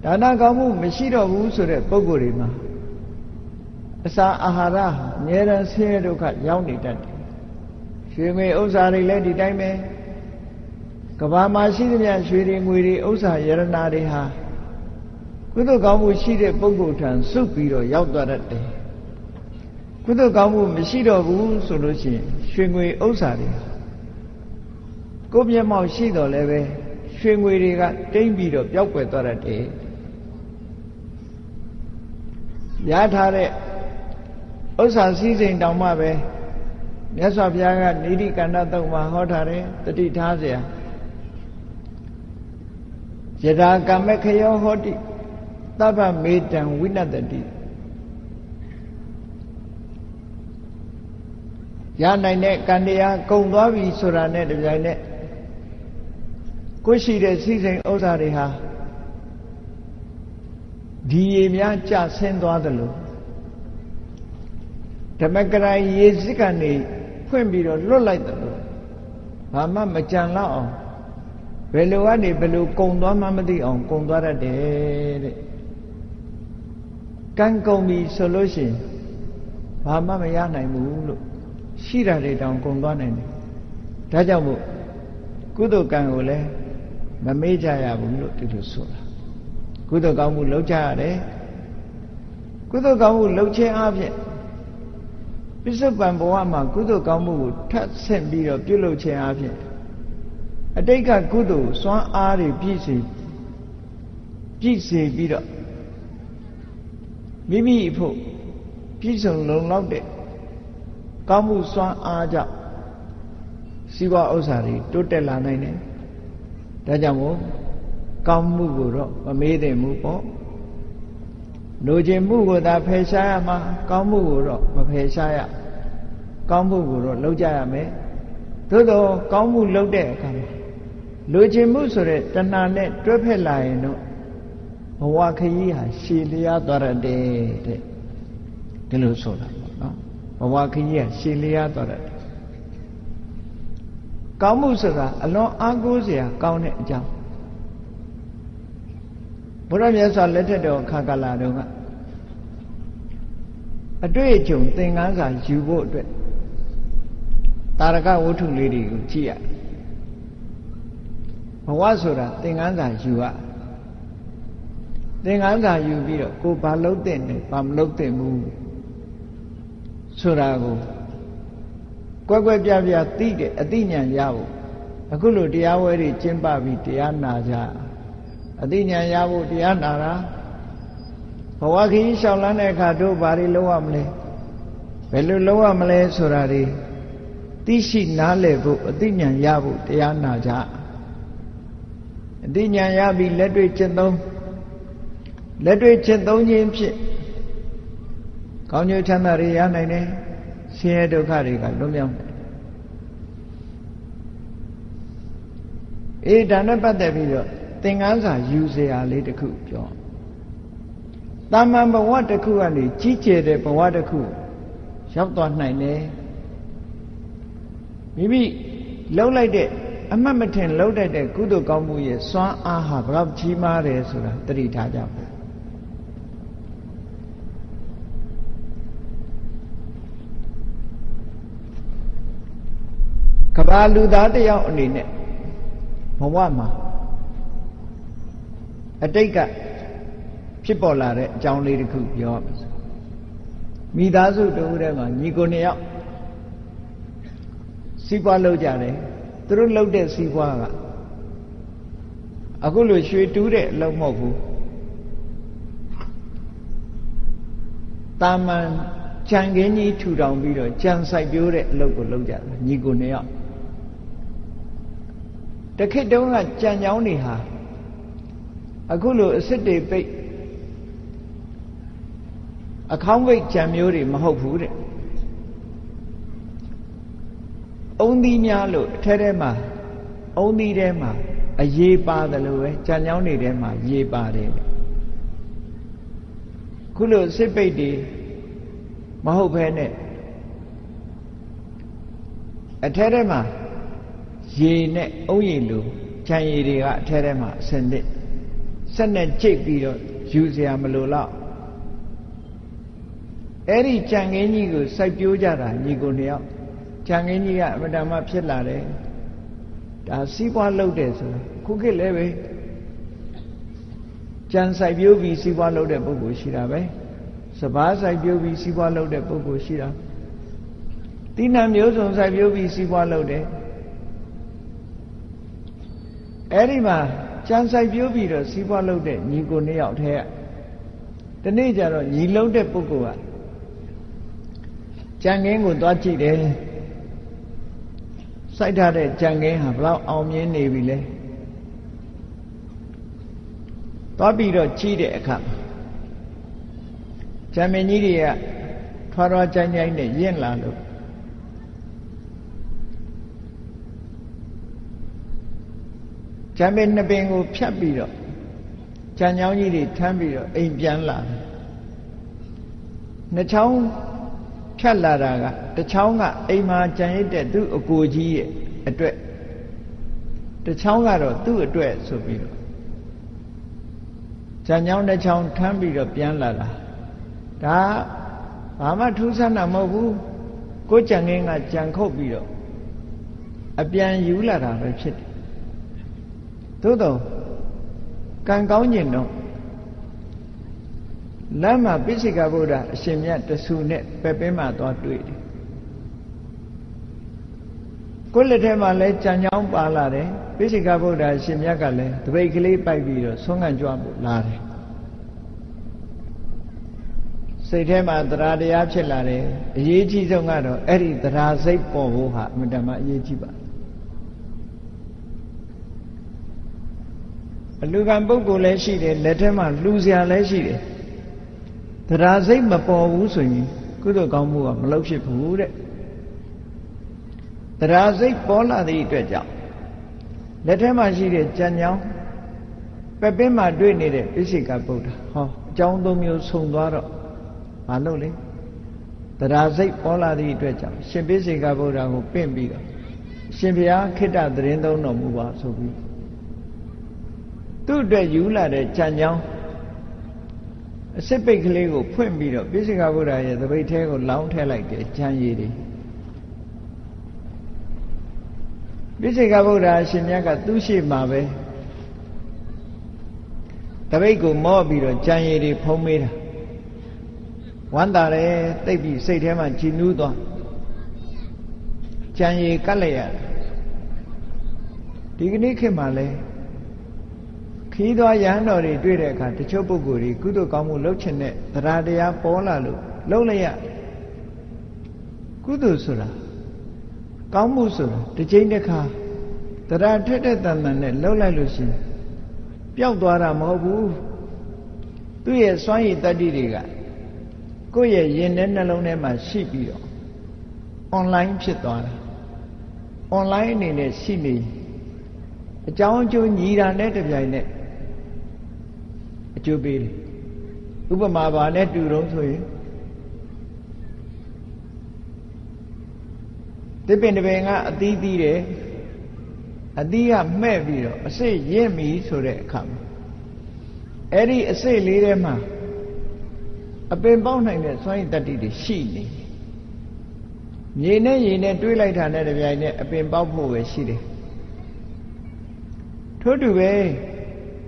ဒါနကောင်းမှုမရှိတော့ဘူးဆိုတဲ့ပုဂ္ဂိုလ်တွေမှာအစာအာဟာရအများရန်ဆင်းရဲဒုက္ခရောက်နေတတ်တယ်ရွှေငွေဥစ္စာတွေလည်းဒီတိုင်းပဲကဘာမှာရှိသမျှရွှေတွေငွေတွေဥစ္စာယရနာတွေဟာ ကုသိုလ်ကောင်းမှုရှိတဲ့ပုဂ္ဂိုလ်ထံစုပ်ပြီးတော့ရောက်သွားတတ်တယ် ကုသိုလ်ကောင်းမှုမရှိတော့ဘူးဆိုလို့ရှိရင်ရွှေငွေဥစ္စာတွေကိုမျက်မှောက်ရှိတော်လည်းပဲရွှေငွေတွေကတိမ့်ပြီးတော့ပျောက်ကွယ်သွားတတ်တယ်ရထားတဲ့ဥစ္စာစည်းစိမ်တောင်မှပဲမြတ်စွာဘုရားကနိတိကန္တသုံးမှာဟောထားတယ်တတိထားเสียယထာကမ္မခယောဟောတိ သဗ္ဗမေတံဝိနတတိရနိုင်တဲ့ကံတရားကုံသွားပြီဆိုတာနဲ့တပြိုင်နက်ကိုရှိတဲ့စည်းစိမ်ဥစ္စာတွေဟာဒီရေများကြဆင်းသွားသလိုဓမ္မကရိုင်ရေစစ်ကနေဖွင့်ပြီးတော့လွတ်လိုက်တယ်လို့ဘာမှမကြံလောက်အောင်ဘယ်လိုကနေဘယ်လိုကုံသွားမှမသိအောင်ကုံသွားတတ်တယ်တဲ့ ကံကုံပြီဆိုလို့ရှိရင်ဘာမှမရနိုင်ဘူးလို့ရှိတာတွေတောင်ကုံသွားနိုင်တယ်ဒါကြောင့်မို့ကုသိုလ်ကံကိုလည်းမမေ့ကြရဘူးလို့ဒီလိုဆိုတာကုသိုလ်ကောင်းမှုလုပ်ကြရတယ်ကုသိုလ်ကောင်းမှုလုပ်ခြင်းအပြင်ပစ္စုပန်ဘဝမှာကုသိုလ်ကောင်းမှုကိုထပ်ဆင့်ပြီးတော့ပြုလုပ်ခြင်းအပြင်အတိတ်ကကုသိုလ်စွမ်းအားတွေပြည့်စုံပြည့်စုံပြီးတော့ မိမိအဖို့ပြည့်စုံလုံလောက်တဲ့ကောင်းမှုစွမ်းအားကြောင့်စီးပွားဥစ္စာတွေတိုးတက်လာနိုင်တယ်ဒါကြောင့်မို့ကောင်းမှုကိုတော့မမေးသင့်ဘူးပေါ့လိုချင်မှုကိုသာဖယ်ရှားရမှာကောင်းမှုကိုတော့မဖယ်ရှားရကောင်းမှုကိုတော့လုပ်ကြရမယ်သို့တော့ကောင်းမှုလုပ်တဲ့အခါမှာလိုချင်မှုဆိုတဲ့တဏှာနဲ့တွဲဖက်လာရင်တော့ ဘဝခရီးဟာရှည်လျားသွားရတယ်တဲ့ဒီလိုဆိုတာပေါ့နော်ဘဝခရီးဟာရှည်လျားသွားရတယ်ကောင်းမှုဆိုတာအလွန်အားကိုးစရာကောင်းတဲ့အကြောင်းဘုရားမြတ်စွာလက်ထက်တော်ခါကာလတုန်းကအတွေ့အကြုံသင်္ကန်းစာယူဖို့အတွက်တာရကဝတ္ထုလေးတွေကိုကြည့်ရဘဝဆိုတာသင်္ကန်းစာယူရ သင်္ကန်းစာယူပြီးတော့ကိုဘာလုံးတဲ့နဲ့ဘာမလုံးတဲ့ဘူးဆိုတာကိုကွက်ကွက်ပြပြသိတဲ့အသိဉာဏ်ရဖို့အခုလိုတရားဝဲတွေကျင့်ပပြီးတရားနာကြအသိဉာဏ်ရဖို့တရားနာတာဘဝခရီးလျှောက်လန်းတဲ့အခါတို့ဘာတွေလုပ်ရမလဲဘယ်လိုလုပ်ရမလဲဆိုတာတွေသိရှိနားလည်ဖို့အသိဉာဏ်ရဖို့တရားနာကြအသိဉာဏ်ရပြီးလက်တွေ့ကျင့်သုံး လက်တွေ့ကျင့်သုံးခြင်းဖြင့်ကောင်းကျိုးချမ်းသာတွေရနိုင်တယ်ဆင်းရဲဒုက္ခတွေကလွတ်မြောက်တယ်အေးဒါနဲ့ပတ်သက်ပြီးတော့သင်္ကန်းစာယူเสียလေးတစ်ခုပြောတာမန်ဘဝတစ်ခုကနေကြီးကျယ်တဲ့ဘဝတစ်ခုရောက်သွားနိုင်တယ်မိမိလှုပ်လိုက်တဲ့အမှတ်မထင်လှုပ်တတ်တဲ့ကုသိုလ်ကောင်းမှုရဲ့စွမ်းအားဟာဘယ်လောက်ကြီးမားတယ်ဆိုတာသတိထားကြပါ ကဘာလူသားတယောက်အနေနဲ့ဘဝမှာအတိတ်ကဖြစ်ပေါ်လာတဲ့အကြောင်းလေးတစ်ခုပြောပါမယ်မိသားစုတူထဲမှာညီကိုနှစ်ယောက်စီးပွားလုပ်ကြတယ်သူတို့လုပ်တဲ့စီးပွားကအခုလိုရွှေတူးတဲ့အလုပ်မဟုတ်ဘူးတာမန်ကြံခင်းကြီးထူထောင်ပြီးတော့ကြံဆိုင်ပြိုးတဲ့အလုပ်ကိုလုပ်ကြတယ်ညီကိုနှစ်ယောက် တခိတ်တုန်းကကြံကြောင်းတွေဟာအခုလိုအစ်စ်တွေပိတ်အခေါင်းဝိတ်ကြံမျိုးတွေမဟုတ်ဘူးတဲ့အုံသီးများလို့အထဲထဲမှာအုံသီးထဲမှာအရေးပါတယ်လို့ပဲကြံကြောင်းတွေထဲမှာရေးပါတယ်ခုလိုစစ်ပိတ်တွေမဟုတ်ဘဲနဲ့အထဲထဲမှာ ရေနဲ့အုပ်ရည်လိုခြံရည်တွေကအထဲထဲမှာအစင်သစ်ဆက်နဲ့ကြိတ်ပြီးတော့ယူစရာမလိုတော့အဲ့ဒီကြံငင်းကြီးကိုစိုက်ပျိုးကြတာညီကိုနှစ်ယောက်ကြံငင်းကြီးကအမတမဖြစ်လာတယ်ဒါစီးပွားလုပ်တယ်ဆိုခုခေတ်လည်းပဲကြံစိုက်ပျိုးပြီးစီးပွားလုပ်တဲ့ပုဂ္ဂိုလ်ရှိတာပဲစပားစိုက်ပျိုးပြီးစီးပွားလုပ်တဲ့ပုဂ္ဂိုလ်ရှိတာတိဏ္ဍမျိုးစုံစိုက်ပျိုးပြီးစီးပွားလုပ်တယ် အဲ့ဒီမှာကြံစိုက်ပြုတ်ပြီးတော့စီးပွားလုပ်တဲ့ညီကိုနှစ်ယောက်ထဲကဒီနေ့ကျတော့ညီလုံးတဲ့ပုဂ္ဂိုလ်ကကြံငင်းကိုသွားကြည့်တယ်စိုက်ထားတဲ့ကြံငင်းဟာဘလောက်အောင်မြင်နေပြီလဲသွားပြီးတော့ကြည့်တဲ့အခါဂျမင်းကြီးတွေကထွားထွားကြိုင်းကြိုင်းနဲ့ရင့်လာလို့ ဂျမင်းနှစ်ပင်ကိုဖြတ်ပြီးတော့ကြံချောင်းကြီးတွေထမ်းပြီးတော့အိမ်ပြန်လာတယ်နှစ်ချောင်းဖြတ်လာတာကတစ်ချောင်းကအိမ်မှာကြံရစ်တဲ့သူ့အကိုကြီးရဲ့အတွက်တစ်ချောင်းကတော့သူ့အတွက်ဆိုပြီးတော့ကြံချောင်းတစ်ချောင်းထမ်းပြီးတော့ပြန်လာတာဒါဘာမှထူးဆန်းတာမဟုတ်ဘူးကိုကြံငင်းကကြံခုတ်ပြီးတော့အပြန်ယူလာတာပဲဖြစ်တယ် သို့တော့ကံကောင်းကျင်တော့လမ်းမှာပိစိကဗုဒ္ဓအရှင်မြတ်တဆူနဲ့ပဲပင်းမှသွားတွေ့တယ်ကိုလက်ထဲမှာလဲကြံချောင်းပါလာတယ်ပိစိကဗုဒ္ဓအရှင်မြတ်ကလည်းတပိတ်ကလေးပိုက်ပြီးတော့ဆုံးခံကြွဖို့လာတယ်စိတ်ထဲမှာတရားတရားဖြစ်လာတယ်အရေးကြီးဆုံးကတော့အဲ့ဒီတရားစိတ်ပေါ်ဖို့ဟာအမှန်တမ်းအရေးကြီးပါ အလူကံပုဂ္ဂိုလ်လည်းရှိတယ်လက်ထဲမှာလှူစရာလည်းရှိတယ်တရားစိတ်မပေါ်ဘူးဆိုရင်ကုသိုလ်ကောင်းမှုကမလုပ်ဖြစ်ဘူးတဲ့တရားစိတ်ပေါ်လာသည့်အတွက်ကြောင့်လက်ထဲမှာရှိတဲ့ကြံ့ကြောင်းပပင်းမှာတွေ့နေတဲ့ပိစိကဗုဒ္ဓဟောအကြောင်းသုံးမျိုးဆုံသွားတော့မလုပ်လေတရားစိတ်ပေါ်လာသည့်အတွက်ကြောင့်ရှင်ပိစိကဗုဒ္ဓကိုပင့်ပြီးတော့ရှင်ဘုရားခိတ္တသတင်းသုံးတော်မူပါဆိုပြီး သူ့အတွက်ယူလာတဲ့ကြံကြောင်းအစစ်ပိတ်ကလေးကိုဖွင့်ပြီးတော့ပိစိကဗုဒ္ဓရဲ့သပိတ်ထဲကိုလောင်းထည့်လိုက်တယ်ကြံရည်တွေပိစိကဗုဒ္ဓအရှင်မြတ်ကသူ့ရှိမှာပဲတပိတ်ကိုမော့ပြီးတော့ကြံရည်တွေဖုံးမေးတာဝမ်းသာတယ်တိတ်ပြီးစိတ်ထဲမှာကြည်နူးသွားကြံရည်ကတ်လိုက်ရတယ်ဒီကနေ့ခေတ်မှာလဲ ခီးသွားရဟန်းတော်တွေတွေ့တဲ့အခါတချို့ပုဂ္ဂိုလ်တွေကုသိုလ်ကောင်းမှုလုပ်ချင်တဲ့တရားတရားပေါ်လာလို့လုပ်လိုက်ရကုသိုလ်ဆိုတာကောင်းမှုဆိုတာတစ်ချိန်တစ်ခါတရားထက်တဲ့တန်တန်နဲ့လှုပ်လိုက်လို့ရှိရင်ပျောက်သွားတာမဟုတ်ဘူးသူ့ရဲ့စွမ်းရည်တတ္တိတွေကကိုယ့်ရဲ့ရင်ထဲနှလုံးထဲမှာရှိပြီးတော့ online ဖြစ်သွားတာ online အနေနဲ့ရှိနေအကြောင်းအကျိုးညီတာနဲ့တပြိုင်နက် အကျိုးပေးတယ်ဥပမာပါနဲ့တူတော့ဆိုရင်ဒီပင်တပင်ကအသီးသီးတယ်အသီးကမှဲ့ပြီးတော့အစိတ်ရင့်ပြီဆိုတဲ့အခါမှာအဲ့ဒီအစိတ်လေးထဲမှာအပင်ပေါက်နိုင်တဲ့စွမ်းရည်တတ္တိတွေရှိနေမြေနဲ့ရေနဲ့တွေးလိုက်တာနဲ့တပြိုင်နက်အပင်ပေါက်ဖို့ပဲရှိတယ်ထို့တူပဲ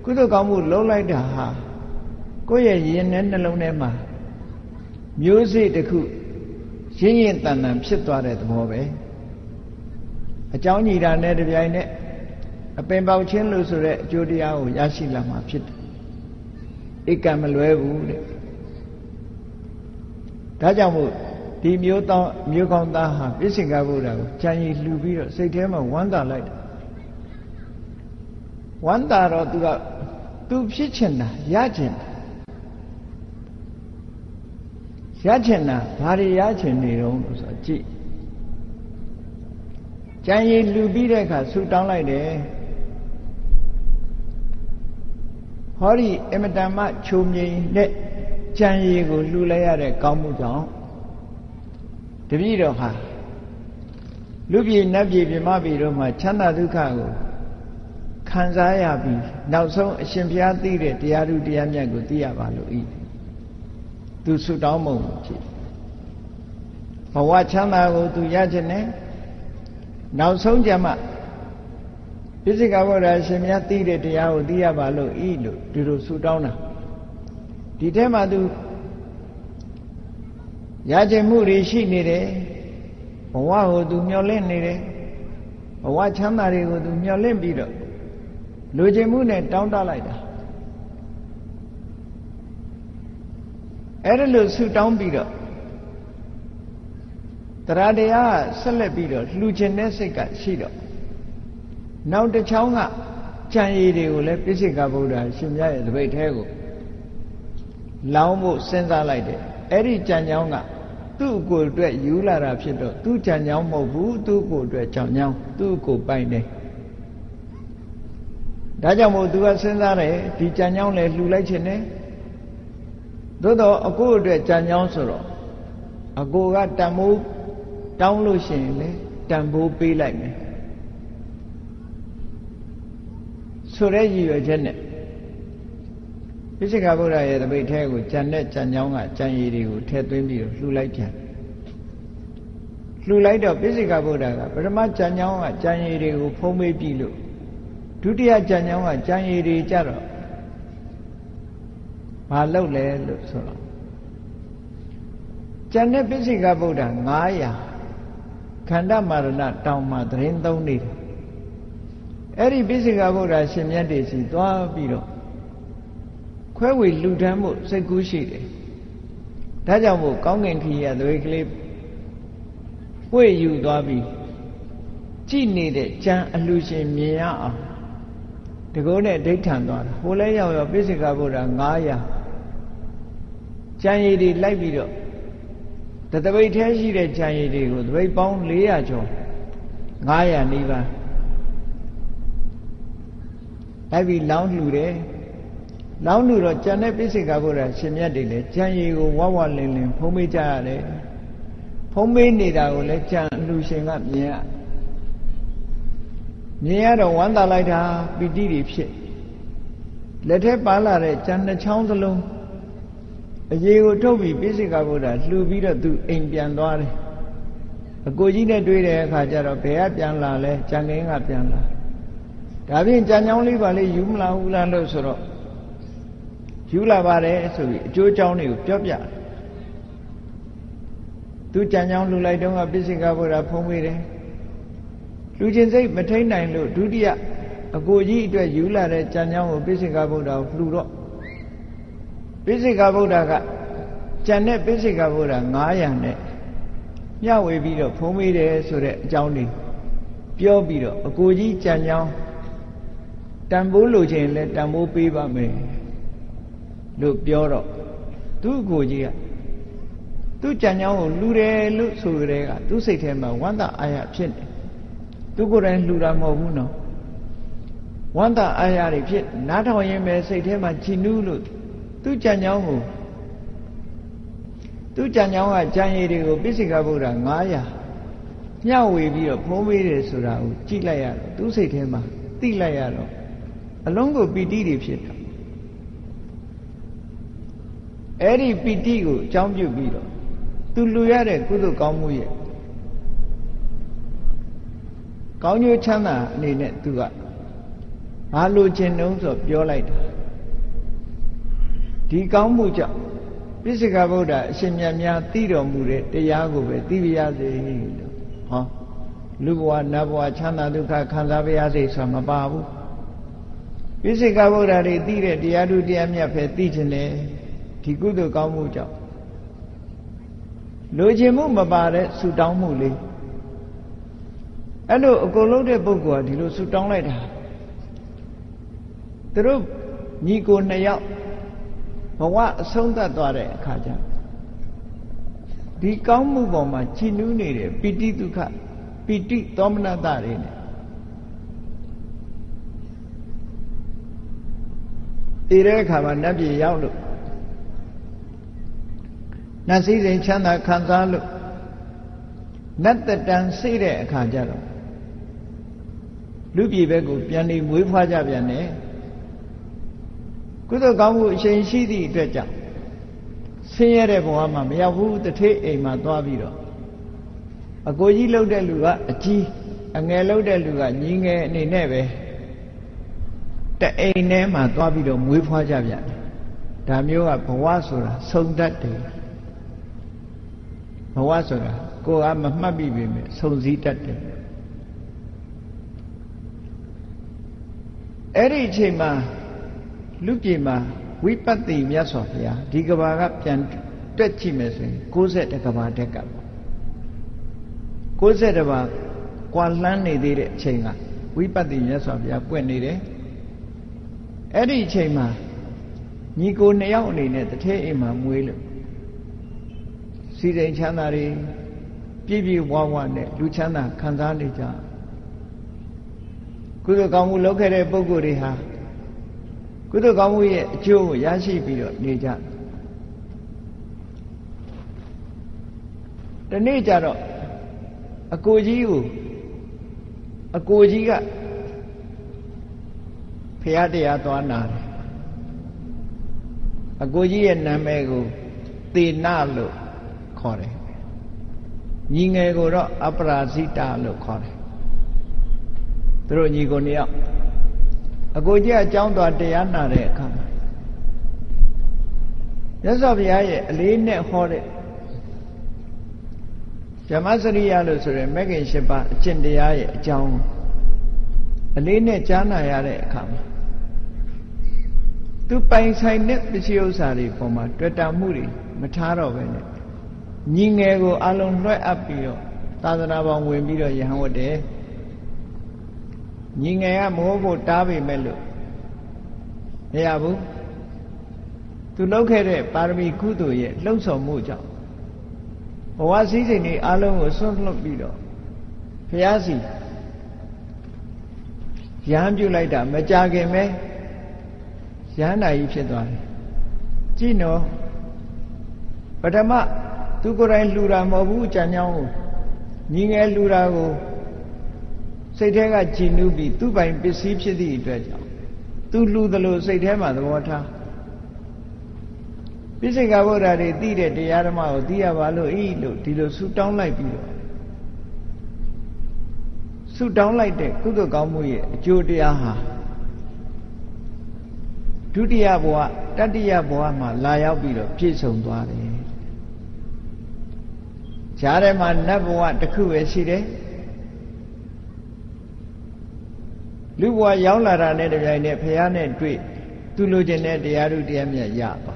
ကုသိုလ်ကောင်းမှုလုံးလိုက်တာဟာကိုယ့်ရဲ့ရင်နဲ့နှလုံးထဲမှာမျိုးစေ့တစ်ခုရင်းရင်တန်တန်ဖြစ်သွားတဲ့သဘောပဲအကြောင်းညီတာနဲ့တပြိုင်နက်အပင်ပေါက်ခြင်းလို့ဆိုတဲ့အကျိုးတရားကိုရရှိလာမှာဖြစ်တယ်ဧကံမလွဲဘူးတဲ့ဒါကြောင့်မို့ဒီမျိုးတောင်းမျိုးကောင်းသားဟာပြစ္ဆင်ကဗုဒ္ဓကိုကြံရည်လှူပြီးတော့စိတ်ထဲမှာဝမ်းသာလိုက်တယ် ဝမ်းသာတော့သူကသူဖြစ်ချင်တာရချင်တာရချင်တာဘာတွေရချင်နေတော့လို့ဆိုကြည့်ကြံရည်လူပြီးတဲ့အခါဆူတောင်းလိုက်တယ်ဟောဒီအမတန်မှချုံမြိန်တဲ့ကြံရည်ကိုလှူလိုက်ရတဲ့ကောင်းမှုကြောင့်တပည့်တော်ဟာလူပြည်နတ်ပြည်ပြမပြည်တို့မှာချမ်းသာဒုက္ခကို ခံစားရပြီးနောက်ဆုံးအရှင်ဘုရားသိတဲ့တရားဓုတရားမြတ်ကိုသိရပါလို့ဤသူဆုတောင်းမုံကြည့်ဘဝချမ်းသာကိုသူရခြင်းနဲ့နောက်ဆုံးကြမှာပိစိကဗုဒ္ဓရှင်မြတ်သိတဲ့တရားကိုသိရပါလို့ဤလို့ဒီလိုဆုတောင်းတာဒီထဲမှာသူရခြင်းမှုတွေရှိနေတယ်ဘဝကိုသူမျောလင့်နေတယ်ဘဝချမ်းသာတွေကိုသူမျောလင့်ပြီးတော့ လူခြင်းမှုနဲ့တောင်းတလိုက်တာအဲ့ဒါလို့ဆူတောင်းပြီးတော့တရားတရားဆက်လက်ပြီးတော့လှူခြင်းတဲ့စိတ်ကရှိတော့နောက်တစ်ချောင်းကကြံရည်တွေကိုလည်းပြစ္ဆေကဗုဒ္ဓရှင်မြတ်ရဲ့တပိတ်ထဲကိုလောင်းဖို့စဉ်းစားလိုက်တယ်အဲ့ဒီကြံကြောင်းကသူ့ကိုယ်အတွက်ယူလာတာဖြစ်တော့သူ့ကြံကြောင်းမဟုတ်ဘူးသူ့ကိုယ်အတွက်ကြောင်ကြောင်းသူ့ကိုပိုင်တယ် ဒါကြောင့်မို့သူကစဉ်းစားတယ်ဒီကြံကြောင်းလည်းလှူလိုက်ခြင်းနဲ့သို့တော့အကိုအတွက်ကြံကြောင်းဆိုတော့အကိုကတန်မိုးတောင်းလို့ရှိရင်လေတန်ဖိုးပေးလိုက်မယ်ဆိုတဲ့ရည်ရွယ်ချက်နဲ့ပိစိကဗုဒ္ဓရဲ့တပိတ်ထဲကိုကြံတဲ့ကြံကြောင်းကကြံရည်တွေကိုထည့်သွင်းပြီးတော့လှူလိုက်ပြန်လှူလိုက်တော့ပိစိကဗုဒ္ဓကပထမကြံကြောင်းကကြံရည်တွေကိုဖုံးပေးပြီလို့ ဒုတိယကြံကြောင်းကကြံရည်တွေကြတော့မလုပ်လဲလို့ဆိုတော့ကျန်တဲ့ပိစိကဗုဒ္ဓ900ခန္ဓာမာရဏတောင်မှသတင်းသုံးနေတယ်အဲ့ဒီပိစိကဗုဒ္ဓရှင်မြတ်တွေစီသွားပြီးတော့ခွဲဝေလူထမ်းမှုစိတ်ကူးရှိတယ်ဒါကြောင့်မို့ကောင်းကင်ခီးရသွေးကလေးဝှေ့ယူသွားပြီးကြည်နေတဲ့ကြံအလှရှင်မြင်ရအောင် တကောနဲ့ဒိဋ္ဌံသွားတာဟိုလဲရောက်ရောက်ပိစိကဗုဒ္ဓ900ကြံရည်တွေလိုက်ပြီးတော့တတပိတ်ထဲရှိတဲ့ကြံရည်တွေကိုတပိတ်ပေါင်း400ကျော်900နီးပါးလိုက်ပြီးလောင်းလှူတယ်လောင်းလှူတော့ကြံတဲ့ပိစိကဘုရားရှင်မြတ်တွေလည်းကြံရည်ကိုဝဝလင်းလင်းဖုံးပေးကြရတယ်ဖုံးပေးနေတာကိုလည်းကြံအလှူရှင်ကမြင်ရ မြင်ရတော့ဝမ်းသာလိုက်တာပီတိတွေဖြစ်လက်ထက်ပါလာတဲ့ကြံနှချောင်းစလုံးအရေးကိုထုတ်ပြီးပိစိကဗုဒ္ဓလှူပြီးတော့သူအိမ်ပြန်သွားတယ်အကိုကြီးနဲ့တွေ့တဲ့အခါကျတော့ဘယ်ကပြန်လာလဲကြံငင်းကပြန်လာဒါဖြင့်ကြံကြောင်းလေးပါလေယူမလာဘူးလားလို့ဆိုတော့ယူလာပါတယ်ဆိုပြီးအကျိုးအကြောင်းတွေကိုပြောပြသူကြံကြောင်းလှူလိုက်တော့ကပိစိကဗုဒ္ဓဖုံးပေးတယ် လူချင်းစိတ်မထိန်နိုင်လို့ဒုတိယအကိုကြီးအတွက်ယူလာတဲ့ကြံကြောင်းကိုပိစိကဗုဒ္ဓကိုလှူတော့ပိစိကဗုဒ္ဓကကြံတဲ့ပိစိကဗုဒ္ဓ900နဲ့မျှဝေပြီးတော့ဖုံးပေးတယ်ဆိုတဲ့အကြောင်းတွေပြောပြီးတော့အကိုကြီးကြံကြောင်းတန်ဖိုးလိုချင်လဲတန်ဖိုးပေးပါမယ်လို့ပြောတော့သူ့အကိုကြီးကသူ့ကြံကြောင်းကိုလှူတယ်လို့ဆိုရဲကသူ့စိတ်ထဲမှာဝမ်းသာအာရဖြစ်နေ သူကိုယ်တိုင်လှူတာမဟုတ်ဘူးနော်ဝမ်းသာအာရတွေဖြစ်နားထောင်ရင်ပဲစိတ်ထဲမှာချီနူးလို့သူကြံကြောင်းကိုသူကြံကြောင်းကကြံရည်တွေကိုပိစိကဗုဒ္ဓ900မျှဝေပြီးတော့ဖုံးပေးတယ်ဆိုတာကိုကြည့်လိုက်ရတော့သူစိတ်ထဲမှာသိလိုက်ရတော့အလုံးကိုပီတိတွေဖြစ်တာအဲ့ဒီပီတိကိုအကြောင်းပြုပြီးတော့သူလူရတဲ့ကုသိုလ်ကောင်းမှုရဲ့ ကောင်းကျိုးချမ်းသာအနေနဲ့သူကဘာလို့ခြင်းတုံးဆိုပြောလိုက်တာဒီကောင်းမှုကြောင့်ပိစိကဗုဒ္ဓအရှင်မြတ်များသိတော်မူတဲ့တရားကိုပဲသိပါရစေလို့ဟောလူဘဝနတ်ဘဝချမ်းသာဒုက္ခခံစားပါရစေဆိုမပါဘူးပိစိကဗုဒ္ဓတွေသိတဲ့တရားသူတရားမြတ်ပဲသိခြင်းနဲ့ဒီကုသိုလ်ကောင်းမှုကြောင့်လိုချင်မှုမပါတဲ့ဆူတောင်းမှုလေး အဲ့လိုအကုန်လုံးတဲ့ပုဂ္ဂိုလ်ကဒီလိုဆူတောင်းလိုက်တာသူတို့ညီကိုနှစ်ယောက်ဘဝအဆုံးသတ်သွားတဲ့အခါကျဒီကောင်းမှုပေါ်မှာကြည်နူးနေတဲ့ပိဋိဒုက္ခပိဋိသောမနတတွေနဲ့တည်တဲ့အခါမှာနတ်ပြည်ရောက်လို့နတ်စည်းစိမ်ချမ်းသာခံစားလို့နတ်တတန်စိတဲ့အခါကျတော့ လူပြည်ဘက်ကိုပြန်နေမွေးဖွားကြပြန်တယ်ကုသိုလ်ကောင်းမှုအရှိန်ရှိသည့်အတွက်ကြောင့်ဆင်းရဲတဲ့ဘဝမှာမရောက်ဘူးတထေးအိမ်မှာသွားပြီးတော့အကိုကြီးလှုပ်တဲ့လူကအကြီးအငယ်လှုပ်တဲ့လူကညီငယ်အနေနဲ့ပဲတအိမ်ထဲမှာသွားပြီးတော့မွေးဖွားကြပြန်တယ်ဒါမျိုးကဘဝဆိုတာဆုံတတ်တယ်ဝဆိုတာကိုယ်ကမမှတ်မိပေမဲ့စုံစည်းတတ်တယ် အဲ့ဒီအချိန်မှာလူပြေမှာဝိပဿနာမြတ်စွာဘုရားဒီကဘာကပြန်တွက်ကြည့်မယ်ဆိုရင်60ကဘာတက်ကပေါ့60ဘာကွာလှမ်းနေသေးတဲ့အချိန်ကဝိပဿနာမြတ်စွာဘုရားပွင့်နေတယ်အဲ့ဒီအချိန်မှာညီကိုနှစ်ယောက်အနေနဲ့တထဲအိမ်မှာမွေးလို့စီရင်ချမ်းသာတွေပြည့်ပြည့်ဝဝနဲ့လူချမ်းသာခံစားနေကြ ကုသိုလ်ကောင်းမှုလုပ်ခဲ့တဲ့ပုဂ္ဂိုလ်တွေဟာကုသိုလ်ကောင်းမှုရဲ့အကျိုးကိုရရှိပြီးတော့နေကြတနေ့ကျတော့အကိုကြီးကိုအကိုကြီးကဖရာတရားသွားနာတယ်အကိုကြီးရဲ့နာမည်ကိုသေနလို့ခေါ်တယ်ညီငယ်ကိုတော့အပရာဇိတလို့ခေါ်တယ် သူတို့ညီကိုနှစ်ယောက်အကိုကြီးအကြောင်းသွားတရားနာတဲ့အခါမှာမြတ်စွာဘုရားရဲ့အလေးနဲ့ဟောတဲ့ဇမစရိယလို့ဆိုရယ်မဂ္ဂင်၈ပါးအကျင့်တရားရဲ့အကြောင်းအလေးနဲ့ကြားနာရတဲ့အခါမှာသူပိုင်ဆိုင်တဲ့ပစ္စည်းဥစ္စာတွေပေါ်မှာတွေ့တာမှုတွေမထားတော့ပဲနဲ့ညီငယ်ကိုအလုံးလွှဲအပ်ပြီးတော့သာသနာပေါင်းဝင်ပြီးတော့ယဟန်ဝတ်တယ် ညီငယ်ကမဟုတ်ဖို့တားပေမဲ့လို့မရဘူးသူလုပ်ခဲ့တဲ့ပါရမီကုသိုလ်ရဲ့လှုပ်ဆောင်မှုကြောင့်ဘဝစည်းစိမ်တွေအလုံးကိုဆွန့်လွတ်ပြီးတော့ဘုရားစီရဟန်းပြုလိုက်တာမကြခင်ပဲရဟန္တာကြီးဖြစ်သွားတယ်ကြည့်နော်ပထမသူကိုယ်တိုင်လှူတာမဟုတ်ဘူးကြံကြောင်းကိုညီငယ်လှူတာကို စိတ်ထဲကကြည်နူးပြီးသူ့ပိုင်ပစ္စည်းဖြစ်သည့်အတွက်ကြောင့်သူလှူသလိုစိတ်ထဲမှာသဘောထားပိစိကဗုဒ္ဓတွေသိတဲ့တရားဓမ္မကိုသိရပါလို့ဤလို့ဒီလိုဆူတောင်းလိုက်ပြီးတော့ဆူတောင်းလိုက်တဲ့ကုသိုလ်ကောင်းမှုရဲ့အကျိုးတရားဟာဒုတိယဘဝတတိယဘဝမှာလာရောက်ပြီးတော့ပြည့်စုံသွားတယ်။ဈာထဲမှာနတ်ဘဝတစ်ခုပဲရှိတယ်။ လူဘဝရောက်လာတာနဲ့တပြိုင်နက်ဖះနဲ့တွေ့သူလိုချင်တဲ့တရားဓုတရားမြတ်ရပါ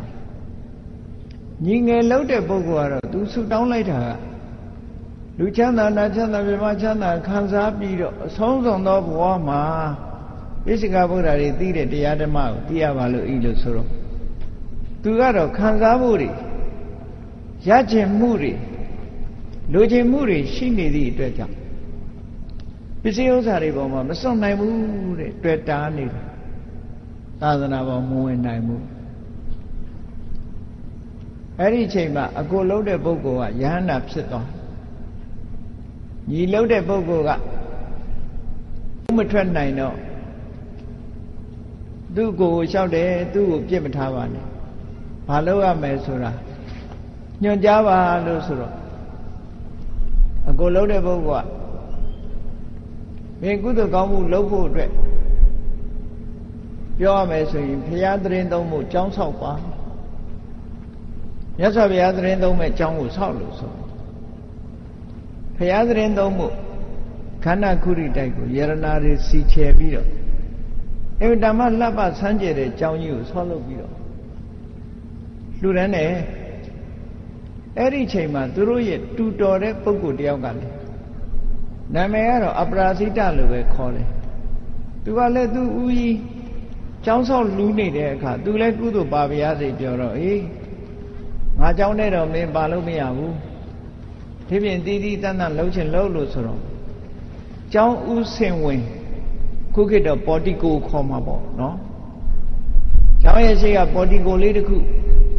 ညီငယ်လုံးတဲ့ပုဂ္ဂိုလ်ကတော့သူဆူတောင်းလိုက်တာကလူချမ်းသာနာချမ်းသာပြမချမ်းသာခံစားပြီးတော့အဆုံးစွန်သောဘဝမှာဣစိကဗုဒ္ဓတွေသိတဲ့တရားဓမ္မကိုသိရပါလို့ဤလို့ဆိုတော့သူကတော့ခံစားမှုတွေရကျင်မှုတွေလိုချင်မှုတွေရှိနေသည့်အတွက်ကြောင့် ပစ္စည်းဥစ္စာတွေပေါ်မှာမစွန့်နိုင်ဘူးတဲ့တွေ့တာနေတယ်သာသနာပေါ်မဝင်နိုင်ဘူးအဲ့ဒီချိန်မှာအကိုလုံးတဲ့ပုဂ္ဂိုလ်ကယဟန္တာဖြစ်သွားညီလုံးတဲ့ပုဂ္ဂိုလ်ကမထွက်နိုင်တော့သူ့ကိုယ်လျှောက်တယ်သူ့ကိုပြစ်မထားပါနဲ့ဘာလုပ်ရမယ်ဆိုတာညွှန်ကြားပါလို့ဆိုတော့အကိုလုံးတဲ့ပုဂ္ဂိုလ်က မင်းကုသိုလ်ကောင်းမှုလုပ်ဖို့အတွက်ပြောရမယ်ဆိုရင်ဘုရားသတင်းသုံးဖို့ကြောင်းဆောက်ပါမြတ်စွာဘုရားသတင်းသုံးမဲ့ကြောင်းကိုဆောက်လို့ဆိုဘုရားသတင်းသုံးဖို့ခန္ဓာခုရိတိုက်ကိုယရနာတွေစီချယ်ပြီးတော့အင်တမလှပဆန်းကျယ်တဲ့ကြောင်းကြီးကိုဆောက်လုပ်ပြီးတော့လှူဒန်းတယ်အဲ့ဒီချိန်မှာသူတို့ရဲ့တူတော်တဲ့ပုဂ္ဂိုလ်တယောက်ကလည်း နာမည်ကတော့အပရာဇိတလို့ပဲခေါ်တယ်သူကလည်းသူဦးကြီးကျောင်းဆောက်လူးနေတဲ့အခါသူလည်းကုသိုလ်ပါဗျာစေပြောတော့အေးငါကျောင်းနဲ့တော့မင်းပါလို့မရဘူးဒီပြင်တီးတီးတန်းတန်းလှုပ်ချင်လှုပ်လို့ဆိုတော့ကျောင်းဦးစင်ဝင်ခုခေတ်တော့ပေါ်တီကိုခေါ်မှာပေါ့နော်ကျောင်းရဲ့ရှိကပေါ်တီကိုလေးတစ်ခု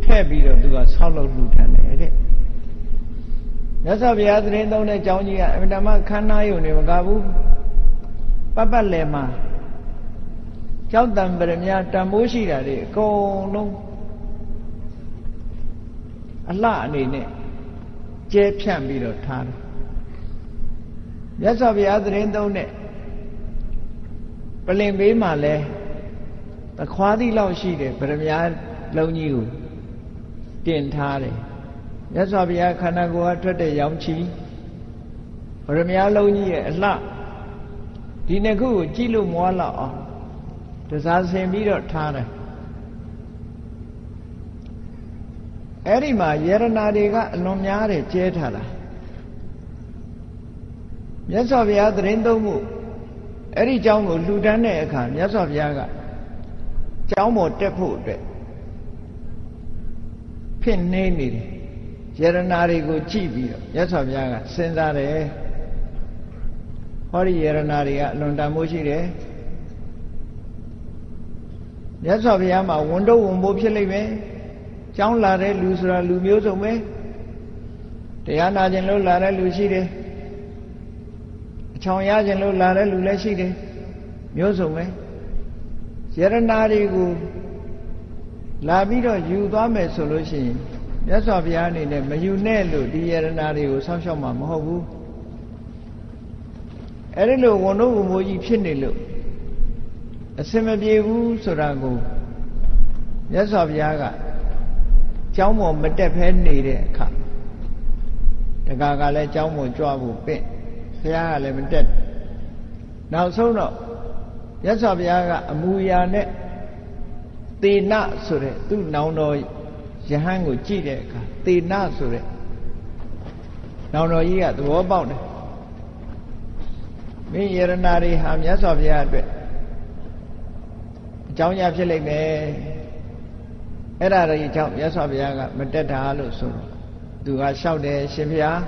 ထည့်ပြီးတော့သူကဆောက်လုပ်လူထမ်းတယ်တဲ့ မြတ်စွာဘုရားသတင်းသုံးတဲ့ကျောင်းကြီးကအမြဲတမ်းခန္ဓာယုံနေမကဘူးပတ်ပတ်လည်မှာကျောင်းတံပရမတန်ဖိုးရှိတာတွေအကုန်လုံးအလှအနေနဲ့ကျဲဖြန့်ပြီးတော့ထားတယ်မြတ်စွာဘုရားသတင်းသုံးတဲ့ပလင်ဘေးမှာလဲသခွားသီးလောက်ရှိတယ်ဗရမ ्या လုံးကြီးကိုတင်ထားတယ် မြတ်စွာဘုရားခန္ဓာကိုယ်ကထွက်တဲ့ရောင်ချီဗရမ ्या လုံးကြီးရဲ့အလှဒီနှစ်ခုကိုကြည့်လို့မွားလောက်အောင်တစားဆင်ပြီးတော့ထားတယ်အဲ့ဒီမှာယရနာတွေကအလွန်များတယ်ကျဲထားတာမြတ်စွာဘုရားသတင်းသုံးမှုအဲ့ဒီเจ้าကိုလှူဒန်းတဲ့အခါမြတ်စွာဘုရားကเจ้าမော်တက်ဖို့အတွက်ဖြစ်နေနေတယ် ယရနာတွေကိုကြည့်ပြီးတော့မြတ်စွာဘုရားကစဉ်းစားတယ်ဟောဒီယရနာတွေကအလွန်တန်ဖိုးရှိတယ်မြတ်စွာဘုရားမှာဝန်တော့ဝန်ဖို့ဖြစ်လိမ့်မယ်ကျောင်းလာတဲ့လူဆိုတာလူမျိုးစုံပဲတရားနာခြင်းလို့လာတဲ့လူရှိတယ်အချောင်ရခြင်းလို့လာတဲ့လူလည်းရှိတယ်မျိုးစုံပဲယရနာတွေကိုလာပြီးတော့ယူသွားမယ်ဆိုလို့ရှိရင် မြတ်စွာဘုရားအနေနဲ့မယူနဲ့လို့ဒီယရနာတွေကိုဆောင်းရှောက်မှာမဟုတ်ဘူးအဲ့ဒီလိုဝန်တို့ဝန်မိုးကြီးဖြစ်နေလို့အစင်မပြေဘူးဆိုတာကိုမြတ်စွာဘုရားကကျောင်းပေါ်မတက်ဖဲနေတဲ့အခါတကာကလည်းကျောင်းပေါ်ကြွဖို့ပင့်ဘုရားကလည်းမတက်နောက်ဆုံးတော့မြတ်စွာဘုရားကအမူအရာနဲ့သေနဆိုတဲ့သူ့နောင်တော် ယဟန်ကိုကြည့်တဲ့အခါသေနဆိုတဲ့နောင်တော်ကြီးကသဘောပေါက်တယ်မင်းယရနာတွေဟာမြတ်စွာဘုရားအတွက်အကြောင်းရဖြစ်လိမ့်မယ်အဲ့ဒါတွေကြောင့်မြတ်စွာဘုရားကမတက်တာလို့ဆိုတော့သူကလျှောက်တယ်ရှင်ဘုရား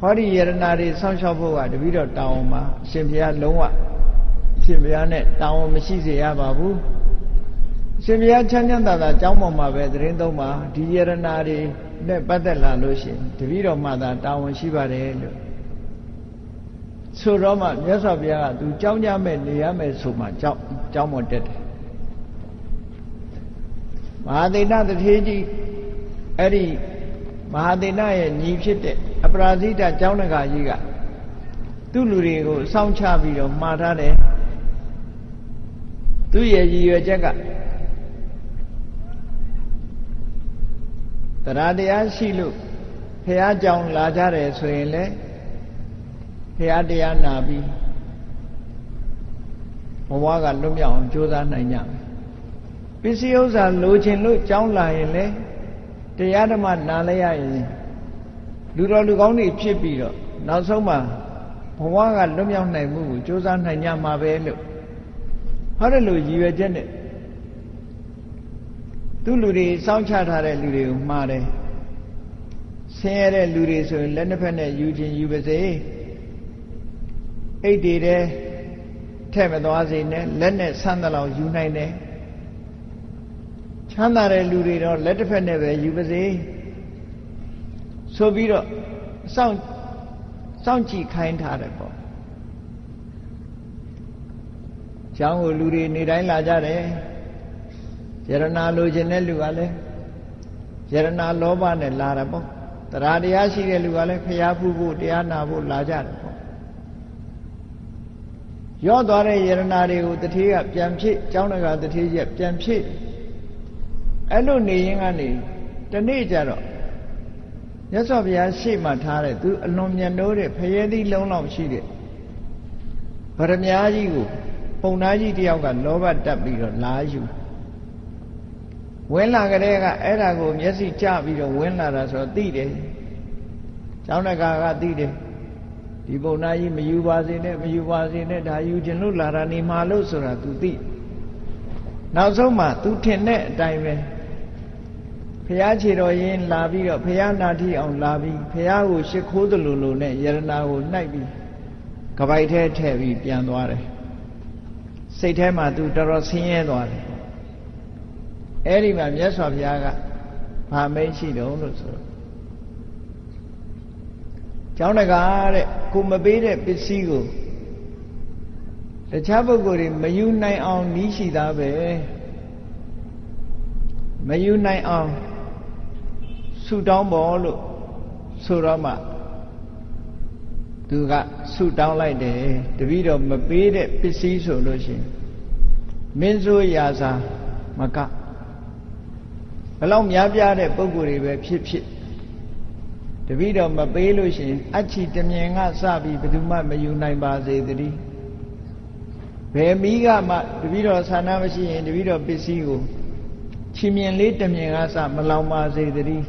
ဟောဒီယရနာတွေဆောင်းလျှောက်ဖို့ကတပည့်တော်တောင်းမှာရှင်ဘုရားလုံးဝရှင်ဘုရားနဲ့တောင်းမရှိစေရပါဘူး ရှင်ဘုရားချမ်းချမ်းသာသာကြောင်းပေါ်မှာပဲသတင်းသုံးပါဒီယရနာတွေနဲ့ပတ်သက်လာလို့ရှင်တပည့်တော်မှသာတာဝန်ရှိပါတယ်လို့ဆိုတော့မှမြတ်စွာဘုရားကသူကြောင်းကြမဲ့နေရမယ်ဆိုမှကြောင်းကြောင်းမတက်တယ်မဟာသေနတထေကြီးအဲ့ဒီမဟာသေနရဲ့ညီဖြစ်တဲ့အပရာဇိတကျောင်းတကာကြီးကသူ့လူတွေကိုစောင့်ချပြီးတော့မှားထားတယ်သူ့ရဲ့ရည်ရွယ်ချက်က တရားတရားရှိလို့ဖះကြောင်လာကြတယ်ဆိုရင်လေဖះတရားနာပြီးဘဝကလွတ်မြောက်အောင်ကြိုးစားနိုင်ကြမယ်ပစ္စည်းဥစ္စာလိုချင်လို့ကြောင်းလာရင်လေတရားဓမ္မနားလဲရရင်လူတော်လူကောင်းတွေဖြစ်ပြီးတော့နောက်ဆုံးမှာဘဝကလွတ်မြောက်နိုင်မှုကိုကြိုးစားနိုင်ကြမှာပဲလို့ဟောတယ်လို့ရည်ရွယ်ချက်နဲ့ သူလူတွေစောင့်ချထားတဲ့လူတွေကိုမှားတယ်ဆင်းရဲတဲ့လူတွေဆိုရင်လက်နှစ်ဖက်နဲ့ယူခြင်းယူပါစေအိတ်တွေတဲ့ထဲ့မသွားစေနဲ့လက်နဲ့ဆန်းတဲ့လောက်ယူနိုင်တယ်ချမ်းသာတဲ့လူတွေတော့လက်တစ်ဖက်နဲ့ပဲယူပါစေဆိုပြီးတော့စောင့်စောင့်ကြည့်ခိုင်းထားတယ်ပေါ့ကျောင်းကိုလူတွေနေတိုင်းလာကြတယ် ယရနာလိုချင်တဲ့လူကလည်းယရနာလောဘနဲ့လာတယ်ပေါ့တရားတရားရှိတဲ့လူကလည်းဖျားဖူးဖို့တရားနာဖို့လာကြတယ်ပေါ့ရော့သွားတဲ့ယရနာတွေကိုတတိယပြန်ဖြစ်ကျောင်းတကာတတိယပြန်ဖြစ်အဲ့လိုနေရင်ကနေတနေ့ကျတော့မြတ်စွာဘုရားရှေ့မှာထားတဲ့သူအလွန်မြတ်နိုးတဲ့ဖရဲသီးလုံးလောက်ရှိတဲ့ဗရမ ्या ကြီးကိုပုံသားကြီးတယောက်ကလောဘတက်ပြီးတော့လာယူ ဝင်လာကြတဲ့ကအဲ့ဒါကိုမျက်စိကျပြီးတော့ဝင်လာတာဆိုတော့သိတယ်။ကျောင်းတကာကသိတယ်။ဒီပုံသားကြီးမယူပါစေနဲ့မယူပါစေနဲ့ဒါယူခြင်းလို့လာတာနေမှာလို့ဆိုတာ तू သိ။နောက်ဆုံးမှ तू ထင်တဲ့အတိုင်းပဲဖះခြေတော်ရင်လာပြီးတော့ဖះနာတိအောင်လာပြီးဖះကိုရှ िख ိုးသလိုလိုနဲ့ယရနာကိုနှိုက်ပြီးကပိုက်ထဲထည့်ပြီးပြန်သွားတယ်။စိတ်ထဲမှာ तू တော်တော်ဆင်းရဲသွားတယ် အဲ့ဒီမှာမြတ်စွာဘုရားကဘာမိတ်ရှိတုံးလို့ဆိုတော့ကျောင်းတကားတဲ့ကိုမပေးတဲ့ပစ္စည်းကိုတခြားပုဂ္ဂိုလ်တွေမယူနိုင်အောင်နီးရှိသားပဲမယူနိုင်အောင်ဆူတောင်းပေါ်လို့ဆိုတော့မှသူကဆူတောင်းလိုက်တယ်တပည့်တော်မပေးတဲ့ပစ္စည်းဆိုလို့ရှိရင်မင်းစိုးရာစာမက ဘလောက်များပြားတဲ့ပုံကိုယ်တွေပဲဖြစ်ဖြစ်တပည့်တော်မပေးလို့ရှိရင်အချီတမြင်ကစပြီးဘယ်သူမှမယူနိုင်ပါစေတည်းဘယ်မိကမှတပည့်တော်ဆန္ဒမရှိရင်တပည့်တော်ပစ္စည်းကိုချီမြင်လေးတမြင်ကစမလောင်ပါစေတည်း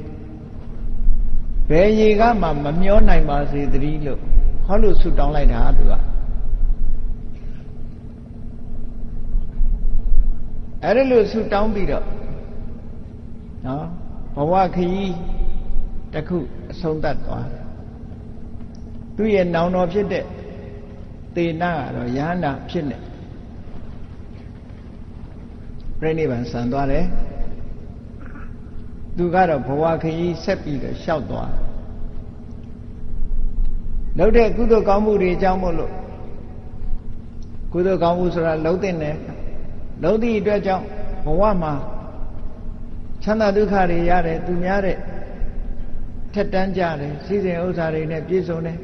ဘယ်ရေကမှမမျောနိုင်ပါစေတည်းလို့ဟောလို့ဆုတောင်းလိုက်တာသူကအဲ့ဒါလို့ဆုတောင်းပြီးတော့ နော်ဘဝခရီးတစ်ခုအဆုံးသတ်သွားတယ်သူရဲ့နောင်တော်ဖြစ်တဲ့သေနာကတော့ယဟနာဖြစ်နေပြိဋိဘံဆံသွားတယ်သူကတော့ဘဝခရီးဆက်ပြီးတော့လျှောက်သွားလုပ်တဲ့ကုသိုလ်ကောင်းမှုတွေအကြောင်းမို့လို့ကုသိုလ်ကောင်းမှုဆိုတာလုံးတဲ့နဲ့လုံးသည့်အတွက်ကြောင့်ဘဝမှာ ချမ်းသာဒုက္ခတွေရတယ်သူများတဲ့ထက်တန်းကြတယ်စီစဉ်ဥစ္စာတွေနဲ့ပြည့်စုံတယ်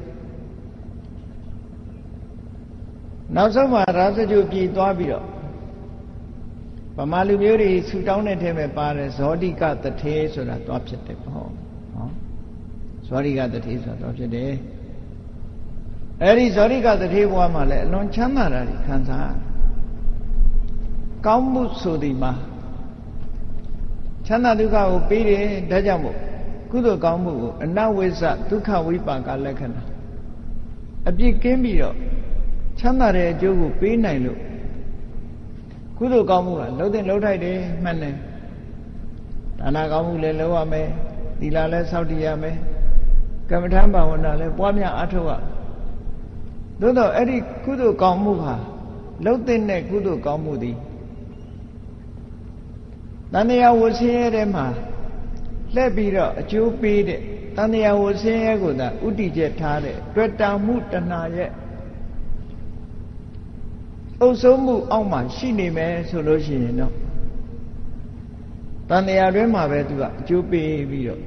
နောက်ဆုံးမှာရာဇဂုပြည်သွားပြီးတော့ဗမာလူမျိုးတွေဆူတောင်းတဲ့ထဲမှာပါတယ်ဇောတိကတထေဆိုတာသွားဖြစ်တယ်ပေါ့နော်ဇောတိကတထေဆိုတာသွားဖြစ်တယ်အဲ့ဒီဇောတိကတထေဘဝမှာလည်းအလွန်ချမ်းသာတာတွေခံစားကောင်းမှုဆိုဒီမှာ ချမ်းသာဒုက္ခကိုပေးတယ်ဒါကြောင့်မို့ကုသိုလ်ကောင်းမှုကိုအနဝိဇ္ဇဒုက္ခဝိပါကလက္ခဏာအပြစ်ကင်းပြီးတော့ချမ်းသာတဲ့အကျိုးကိုပေးနိုင်လို့ကုသိုလ်ကောင်းမှုကလှုပ်တဲ့လှုပ်ထိုက်တယ်မှန်တယ်ဒါနကောင်းမှုလည်းလုပ်ရမယ်သီလလည်းစောင့်တည်ရမယ်ကမ္မထံဘာဝနာလည်းပွားများအားထုတ်ရသို့တော့အဲ့ဒီကုသိုလ်ကောင်းမှုဟာလှုပ်တဲ့ကုသိုလ်ကောင်းမှုသည် တန်တရားဝဆင်းရဲတဲ့မှာလှည့်ပြီးတော့အကျိုးပေးတဲ့တန်တရားဝဆင်းရဲကိုသာဥတီချက်ထားတဲ့တွေ့တာမှုတဏှာရဲ့အုပ်စိုးမှုအောက်မှာရှိနေမယ်ဆိုလို့ရှိရင်တော့တန်တရားတွင်းမှာပဲသူကအကျိုးပေးပြီးတော့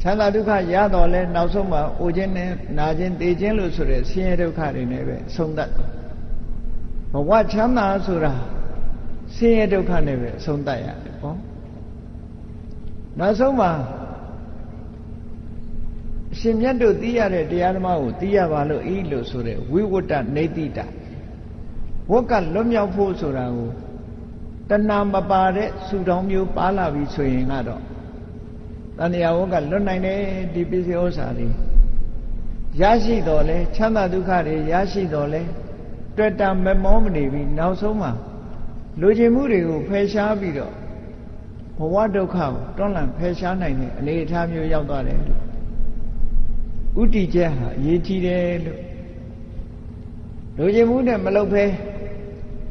ချမ်းသာဒုက္ခရတော့လဲနောက်ဆုံးမှာအိုခြင်းနဲ့နာခြင်းတေခြင်းလို့ဆိုတဲ့ဆင်းရဲဒုက္ခတွေနဲ့ပဲဆုံးသတ်ဘဝချမ်းသာဆိုတာ ဆင်းရဲဒုက္ခနဲ့ပဲအဆုံးသတ်ရတယ်ပေါ့နောက်ဆုံးမှာအရှင်မြတ်တို့သိရတဲ့တရားဓမ္မကိုသိရပါလို့ဤလို့ဆိုတဲ့ဝိဝတ္တနေတိတဝက်ကလွတ်မြောက်ဖို့ဆိုတာကိုတဏမပါတဲ့ဆူတောင်းမျိုးပါလာပြီဆိုရင်ကတော့တဏှာဝက်ကလွတ်နိုင်တယ်ဒီပစ္စည်းဥစ္စာတွေရရှိတော်လဲချမ်းသာဒုက္ခတွေရရှိတော်လဲတွေ့တာမမောမနေပြီနောက်ဆုံးမှာ လူကျင်မှုတွေကိုဖယ်ရှားပြီးတော့ဘဝဒုက္ခကိုတွန်းလှန်ဖယ်ရှားနိုင်တဲ့အနေအထားမျိုးရောက်သွားတယ်လို့ဥတီချက်ဟာအရေးကြီးတယ်လို့လူကျင်မှုနဲ့မလုပ်ဖဲ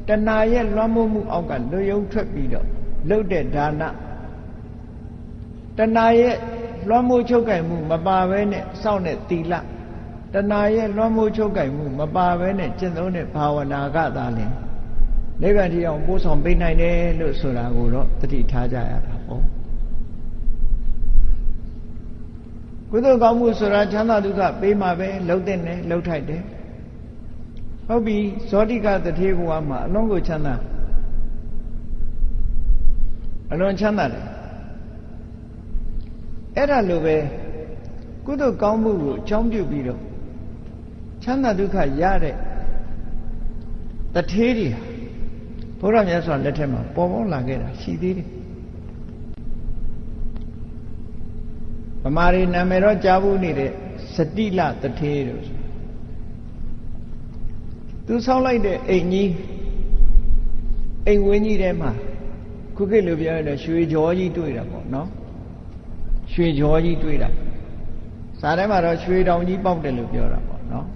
တဏှာရဲ့လွှမ်းမိုးမှုအောက်ကလူယုံထွက်ပြီးတော့လှုပ်တဲ့ဒါနတဏှာရဲ့လွှမ်းမိုးချုပ်ကင်မှုမပါဘဲနဲ့စောင့်တဲ့သီလတဏှာရဲ့လွှမ်းမိုးချုပ်ကင်မှုမပါဘဲနဲ့ကျင့်သုံးတဲ့ဘာဝနာကသာလင် နိဗ္ဗာန်ထီအောင်ပို့ဆောင်ပေးနိုင်တယ်လို့ဆိုတာကိုတော့တတိထားကြရတာပေါ့ကုသိုလ်ကောင်းမှုဆိုတာချမ်းသာဒုက္ခပေးမှာပဲလှုပ်တဲ့နဲ့လှုပ်ထိုက်တယ်ဟုတ်ပြီဇောတိကတထေဘဝမှာအလုံးကိုချမ်းသာအလွန်ချမ်းသာတယ်အဲ့ဒါလိုပဲကုသိုလ်ကောင်းမှုကိုအကြောင်းပြုပြီးတော့ချမ်းသာဒုက္ခရတဲ့တထေးတွေ ဘုရားမြတ်စွာလက်ထက်မှာပေါ်ပေါက်လာခဲ့တာရှိသေးတယ်ဗမာရီနာမည်တော့ကြားဘူးနေတဲ့စတိလတထေးတို့သူဆောင်းလိုက်တဲ့အိမ်ကြီးအိမ်ဝင်းကြီးထဲမှာခုခေတ်လိုပြောရတဲ့ရွှေကြောကြီးတွေ့တာပေါ့နော်ရွှေကြောကြီးတွေ့တာစာထဲမှာတော့ရွှေတောင်ကြီးပေါက်တယ်လို့ပြောတာပေါ့နော်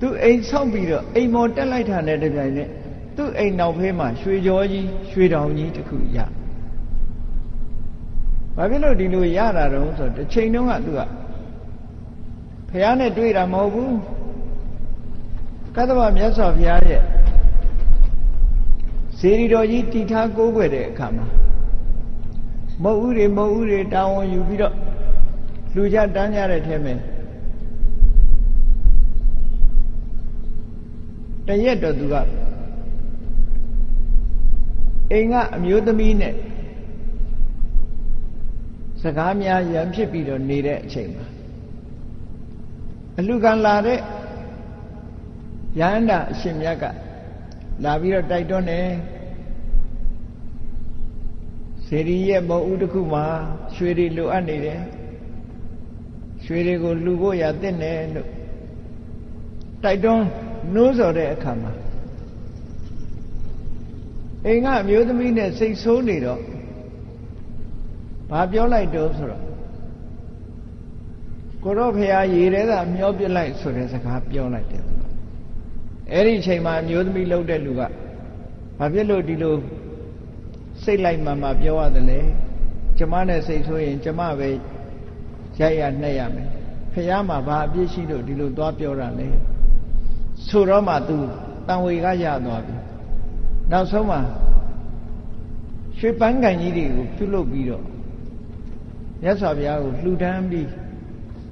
သူအိမ်ဆောက်ပြီးတော့အိမ်မော်တက်လိုက်တာနဲ့တပြိုင်နက်သူ့အိမ်နောက်ဖေးမှာရွှေကြောကြီးရွှေတောင်ကြီးတစ်ခုရဘာဖြစ်လို့ဒီလိုရတာတုံးဆိုတော့တစ်ချိန်တုန်းကသူကဖះနဲ့တွေ့တာမဟုတ်ဘူးကသဗ္ဗမြတ်စွာဘုရားရဲ့စေရီတော်ကြီးတည်ထားကိုးကွယ်တဲ့အခါမှာမုတ်ဥတွေမုတ်ဥတွေတာဝန်ယူပြီးတော့လူကြတန်းကြတဲ့ထဲမှာ တရက်တော့သူကအိမ်ကအမျိုးသမီးနဲ့စကားများရံဖြစ်ပြီးတော့နေတဲ့အချိန်မှာအလူကံလာတဲ့ရဟန္တာအရှင်မြတ်ကလာပြီးတော့တိုက်တွန်းတယ်စေရီရဲ့မုံဥတစ်ခုမှာရွှေတွေလိုအပ်နေတယ်ရွှေတွေကိုလှူဖို့ရသင့်တယ်လို့တိုက်တွန်း နှိုးဆော်တဲ့အခါမှာအိမ်ကအမျိုးသမီးနဲ့စိတ်ဆိုးနေတော့ဘာပြောလိုက်တော့ဆိုတော့ကိုတော့ဖရာရေထဲသာမျောပြလိုက်ဆိုတဲ့စကားပြောလိုက်တယ်အဲ့ဒီအချိန်မှာအမျိုးသမီးလှုပ်တဲ့လူကဘာဖြစ်လို့ဒီလိုစိတ်လိုက်မှမှပြောရတယ်လေကျမနဲ့စိတ်ဆိုရင် ကျမပဲရိုက်ရနှက်ရမယ်ဖះမှာဘာအပြစ်ရှိလို့ဒီလိုသွားပြောတာလဲ ဆိုတော့မှ तू တန်ဝေကရသွားပြီနောက်ဆုံးမှာရွှေပန်းကန်ကြီးတွေကိုပြုလုပ်ပြီးတော့မြတ်စွာဘုရားကိုလှူဒန်းပြီး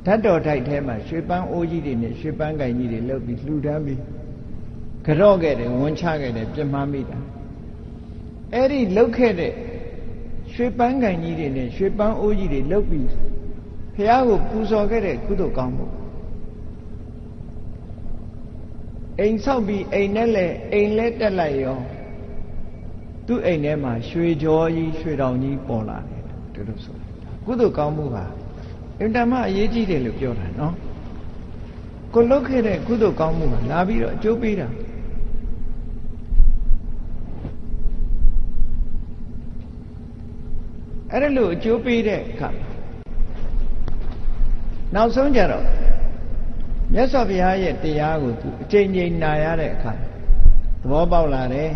ဓာတ်တော်ထိုက်ထဲမှာရွှေပန်းအိုးကြီးတွေနဲ့ရွှေပန်းကန်ကြီးတွေလုပ်ပြီးလှူဒန်းပြီးကြော့ခဲ့တယ်ဝန်ချခဲ့တယ်ပြမမိတာအဲ့ဒီလှုပ်ခဲ့တဲ့ရွှေပန်းကန်ကြီးတွေနဲ့ရွှေပန်းအိုးကြီးတွေလှုပ်ပြီးဘုရားကိုပူဇော်ခဲ့တဲ့ကုသိုလ်ကောင်းမှု အိမ်ဆောက်ပြီးအိမ်နဲ့လည်းအိမ်လဲတက်လိုက်ရောသူ့အိမ်ထဲမှာရွှေကြောကြီးရွှေတောင်ကြီးပေါ်လာတယ်ဒီလိုဆိုကုသိုလ်ကောင်းမှုဟာအင်တမအရေးကြီးတယ်လို့ပြောတာနော်ကိုလုတ်ခဲ့တဲ့ကုသိုလ်ကောင်းမှုဟာလာပြီးတော့အကျိုးပေးတာအဲ့ဒါလို့အကျိုးပေးတဲ့အခါနောက်ဆုံးကြတော့ မြတ်စွာဘုရားရဲ့တရားကိုသူအချိန်ချင်းနာရတဲ့အခါသဘောပေါက်လာတယ်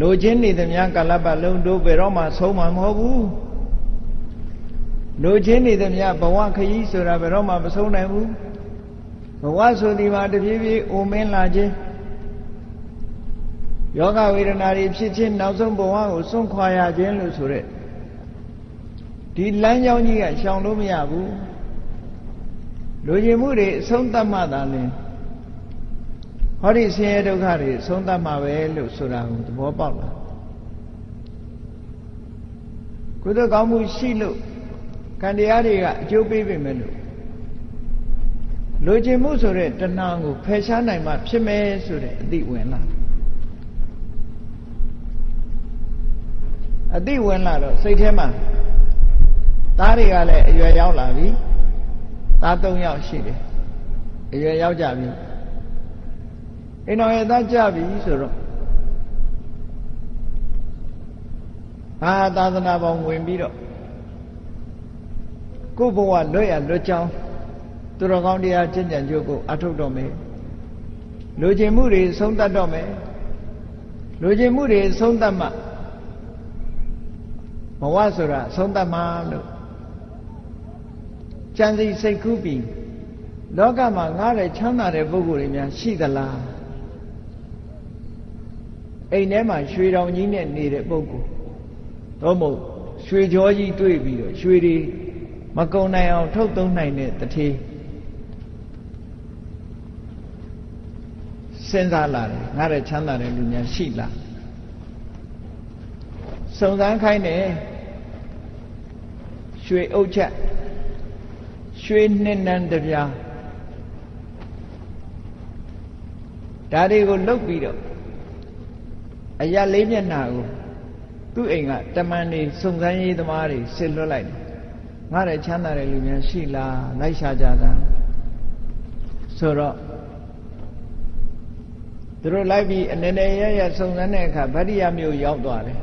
လိုချင်းနေသမျှကာလပတ်လုံးတို့ဘယ်တော့မှဆုံးမှာမဟုတ်ဘူးလိုချင်းနေသမျှဘဝခရီးဆိုတာဘယ်တော့မှမဆုံးနိုင်ဘူးဘဝဆိုဒီမှာတဖြည်းဖြည်းအိုမင်းလာခြင်းယောဂဝေဒနာတွေဖြစ်ခြင်းနောက်ဆုံးဘဝကိုစွန့်ခွာရခြင်းလို့ဆိုရက်ဒီလမ်းကြောင်းကြီးကရှောင်လို့မရဘူး လူကျင်မှုတွေအဆုံးသတ်မှသာလင်ဟောဒီဆင်းရဲဒုက္ခတွေအဆုံးသတ်မှပဲလို့ဆိုတာကိုသဘောပေါက်လာကုသိုလ်ကောင်းမှုရှိလို့ကံတရားတွေကအကျိုးပေးပေမဲ့လို့လူကျင်မှုဆိုတဲ့တဏှာကိုဖယ်ရှားနိုင်မှဖြစ်မယ်ဆိုတဲ့အသိဝင်လာအသိဝင်လာတော့စိတ်ထဲမှာသားတွေကလည်းအရွယ်ရောက်လာပြီ သား၃ယောက်ရှိတယ်အရွယ်ရောက်ကြပြီအိမ်တော်ရဲ့သားကြပြီဆိုတော့အာသာသနာပေါင်းဝင်ပြီးတော့ကိုယ်ဘဝလွတ်ရလွတ်ကြောင်းသူတော်ကောင်းတရားကျင့်ကြံကြိုးကိုအထုတ်တော့မယ်လူကျင်မှုတွေဆုံးတတ်တော့မယ်လူကျင်မှုတွေဆုံးတတ်မှဘဝဆိုတာဆုံးတတ်မှလို့ ကြံစီစိတ်ကူးပြီးလောကမှာငားတဲ့ချမ်းသာတဲ့ပုဂ္ဂိုလ်တွေများရှိသလားအိမ်ထဲမှာရွှေတောင်ကြီးနဲ့နေတဲ့ပုဂ္ဂိုလ်တော့မဟုတ်ရွှေကြောကြီးတွေ့ပြီးတော့ရွှေတွေမကုံနိုင်အောင်ထုတ်သုံးနိုင်တဲ့တထေးစဉ်းစားလာတယ်ငါတဲ့ချမ်းသာတဲ့လူများရှိလားစုံစမ်းခိုင်းတယ်ရွှေအုပ်ချက် ရွှေနှစ်နန်းတပြားဒါတွေကိုလုတ်ပြီးတော့အရာလေးမျက်နှာကိုသူ့အိမ်ကတမန်နေစုံစမ်းရေးသမားတွေဆစ်လွတ်လိုက်တယ်ငါတဲ့ချမ်းသာတဲ့လူများရှိလားလိုက်ရှာကြတာဆိုတော့သူတို့လိုက်ပြီးအနေနဲ့ရရစုံစမ်းတဲ့အခါဗတ္တိယမြို့ရောက်သွားတယ်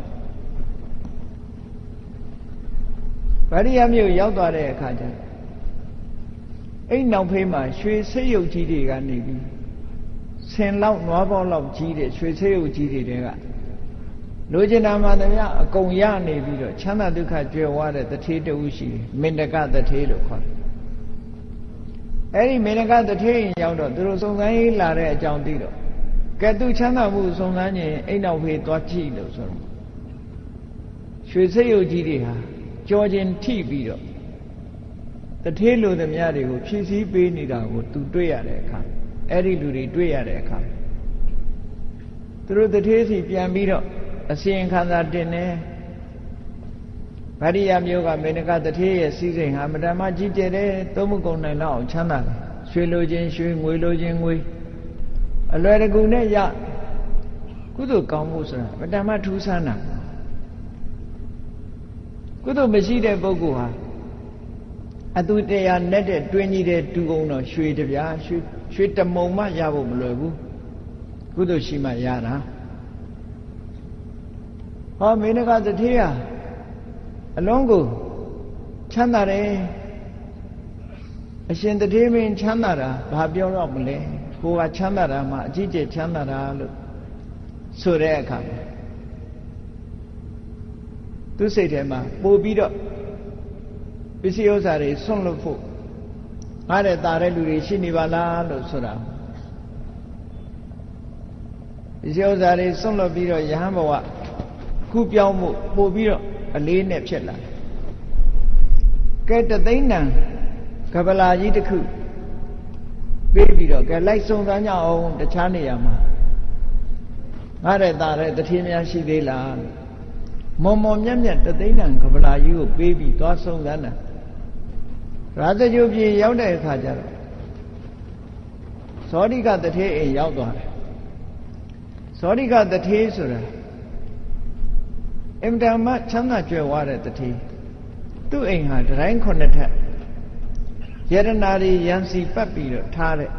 ဗတ္တိယမြို့ရောက်သွားတဲ့အခါကျ အဲ့နောက်ဖေးမှာရွှေဆိပ်ရုပ်ကြီးတွေကနေပြီးဆင်လောက်နွားပေါက်လောက်ကြီးတဲ့ရွှေဆိပ်ရုပ်ကြီးတွေကလိုချင်တာမှသမျှအကုန်ရနေပြီးတော့ချမ်းသာဒုက္ခကြွယ်ဝတဲ့တထေးတူရှိတယ်မင်တကတထေးလို့ခေါ်တယ်အဲ့ဒီမင်တကတထေးရောက်တော့သူတို့စုံစမ်းရေးလာတဲ့အကြောင်းသိတော့ကဲသူချမ်းသာမှုစုံစမ်းခြင်းအိမ်နောက်ဖေးသွားကြည့်လို့ဆိုတော့ရွှေဆိပ်ရုပ်ကြီးတွေဟာကြောခြင်းထိပြီးတော့ တထေးလိုသမျှတွေကိုဖြည့်ဆည်းပေးနေတာကို သူတွေ့ရတဲ့အခါအဲ့ဒီလူတွေတွေ့ရတဲ့အခါသူတို့တထေးစီပြန်ပြီးတော့အစီရင်ခံစာတင်တယ်ဗာရိယမျိုးကမေနကတထေးရဲ့စီစဉ်ဟာမတ္တမကြီးကျယ်တဲ့သုံးမကုန်နိုင်တော့အောင်ချမ်းသာတယ်ရွှေလိုခြင်းရွှေငွေလိုခြင်းငွေအလွယ်တကူနဲ့ရကုသိုလ်ကောင်းမှုဆိုတာမတ္တမထူးဆန်းတာကုသိုလ်မရှိတဲ့ပုဂ္ဂိုလ်ဟာ အတူတရားနဲ့တဲ့တွင်းကြီးတဲ့တူကုန်တော့ရွှေတပြားရွှေရွှေတမုံမှရဖို့မလွယ်ဘူးကုသိုလ်ရှိမှရတာဟောမင်းကတထေးဟာအလုံးကိုချမ်းသာတယ်အရှင်တထေးမင်းချမ်းသာတာဘာပြောတော့မလဲကိုကချမ်းသာတာမှအကြီးကျယ်ချမ်းသာတာလို့ဆိုတဲ့အခါမှာသူစိတ်ထဲမှာပို့ပြီးတော့ ပစ္စည်းဥစ္စာတွေဆွန့်လွတ်ဖို့ငါတဲ့ตาတဲ့လူတွေရှိနေပါလားလို့ဆိုတာပစ္စည်းဥစ္စာတွေဆွန့်လွတ်ပြီးတော့ယဟန်ဘဝခုပြောင်းမှုပို့ပြီးတော့အလေးနဲ့ဖြစ်လာကဲတသိန်းတန်ကပလာကြီးတစ်ခုပေးပြီးတော့ကဲလိုက်စုံစမ်းကြအောင်တခြားနေရာမှာငါတဲ့ตาတဲ့တတိများရှိသေးလားမော်မော်မြတ်မြတ်တသိန်းတန်ကပလာကြီးကိုပေးပြီးသွားစုံစမ်းတာ ရာဇဂုပြေရောက်တဲ့အခါကျတော့ဇောတိကတထေးအိမ်ရောက်သွားတယ်ဇောတိကတထေးဆိုတာအင်တာမချမ်းသာကြွယ်ဝတဲ့တထေးသူ့အိမ်ဟာတတိုင်းခုနှစ်ထပ်ယရနာတွေရန်စီပတ်ပြီးတော့ထားတဲ့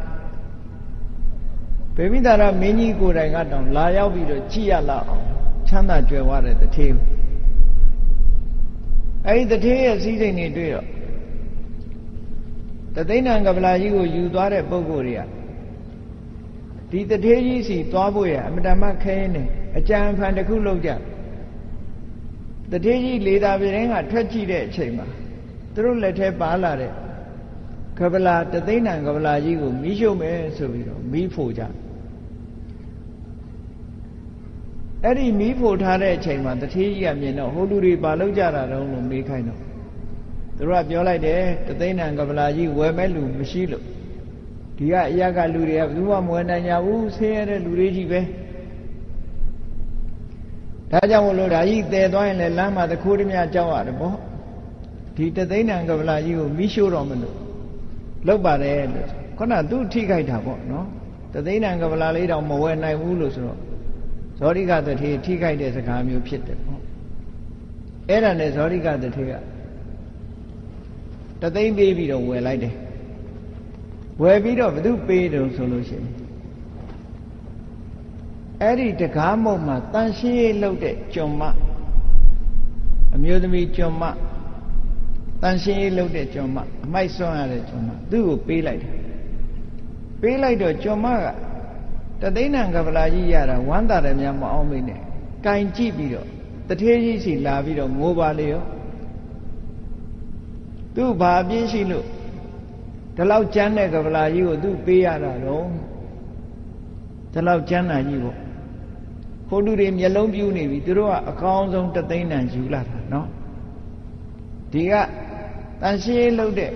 ဗေမိတာရမင်းကြီးကိုယ်တိုင်ကတောင်လာရောက်ပြီးတော့ကြည်ရလောက်အောင်ချမ်းသာကြွယ်ဝတဲ့တထေးအဲဒီတထေးရဲ့စည်းစိမ်တွေတွေ့တော့ တသိန်းတန်ကပလာကြီးကိုယူသွားတဲ့ပုံကိုယ်တွေကဒီတထေးကြီးစီသွားဖို့ရအမတမခဲနေအကြံဖန်တစ်ခုလုပ်ကြတထေးကြီးလေသာပြင်းကထွက်ကြည့်တဲ့အချိန်မှာသူတို့လက်ထဲပါလာတဲ့ကပလာတသိန်းတန်ကပလာကြီးကိုမီးရှို့မယ်ဆိုပြီးတော့မီးဖို့ကြအဲ့ဒီမီးဖို့ထားတဲ့အချိန်မှာတထေးကြီးကမြင်တော့ဟိုလူတွေဘာလုပ်ကြတာတုံးလို့မေးခိုင်းတော့ သူတို့ကပြောလိုက်တယ်တသိန်းတန်ကပလာကြီးဝယ်မဲ့လူမရှိလို့ဒီကအရကလူတွေကဘယ်သူမှမဝယ်နိုင်ကြဘူးဆင်းရဲတဲ့လူတွေကြီးပဲဒါကြောင့်မလို့ဒါကြီးတည်သွားရင်လည်းလမ်းမှာတခိုးတည်းများကြောက်ရတယ်ပေါ့ဒီတသိန်းတန်ကပလာကြီးကိုမိရှို့တော့မလို့လောက်ပါတယ်လို့ခုနသူ့ထိခိုက်တာပေါ့နော်တသိန်းတန်ကပလာလေးတောင်မဝယ်နိုင်ဘူးလို့ဆိုတော့ဇောရိကတထေထိခိုက်တဲ့စကားမျိုးဖြစ်တယ်ပေါ့အဲ့ဒါနဲ့ဇောရိကတထေက တသိန်းပေးပြီးတော့ဝယ်လိုက်တယ်ဝယ်ပြီးတော့ဘသူပေးတယ်ဆိုလို့ရှိရင်အဲ့ဒီတကားမုတ်မှာတန်ရှင်းရေးလုပ်တဲ့ကျွန်မအမျိုးသမီးကျွန်မတန်ရှင်းရေးလုပ်တဲ့ကျွန်မအမိုက်ဆွမ်းရတဲ့ကျွန်မသူ့ကိုပေးလိုက်တယ်ပေးလိုက်တော့ကျွန်မကတသိန်းနံကပလာကြီးရတာဝမ်းသာတယ်များမအောင်မိနဲ့ကင်ကြည့်ပြီးတော့တထေးကြီးစီလာပြီးတော့ငိုပါလေရော သူ့ဘာပြင်းရှိလို့ဒီလောက်ကျမ်းတဲ့ကပလာကြီးကိုသူ့ပေးရတာတော့ဒီလောက်ကျမ်းတာကြီးပေါ့ဟိုလူတွေမျက်လုံးပြူးနေပြီသူတို့ကအကောင်းဆုံးတသိန်းတန်ယူလာတာနော်ဒီကတန်ရှင်းလို့တဲ့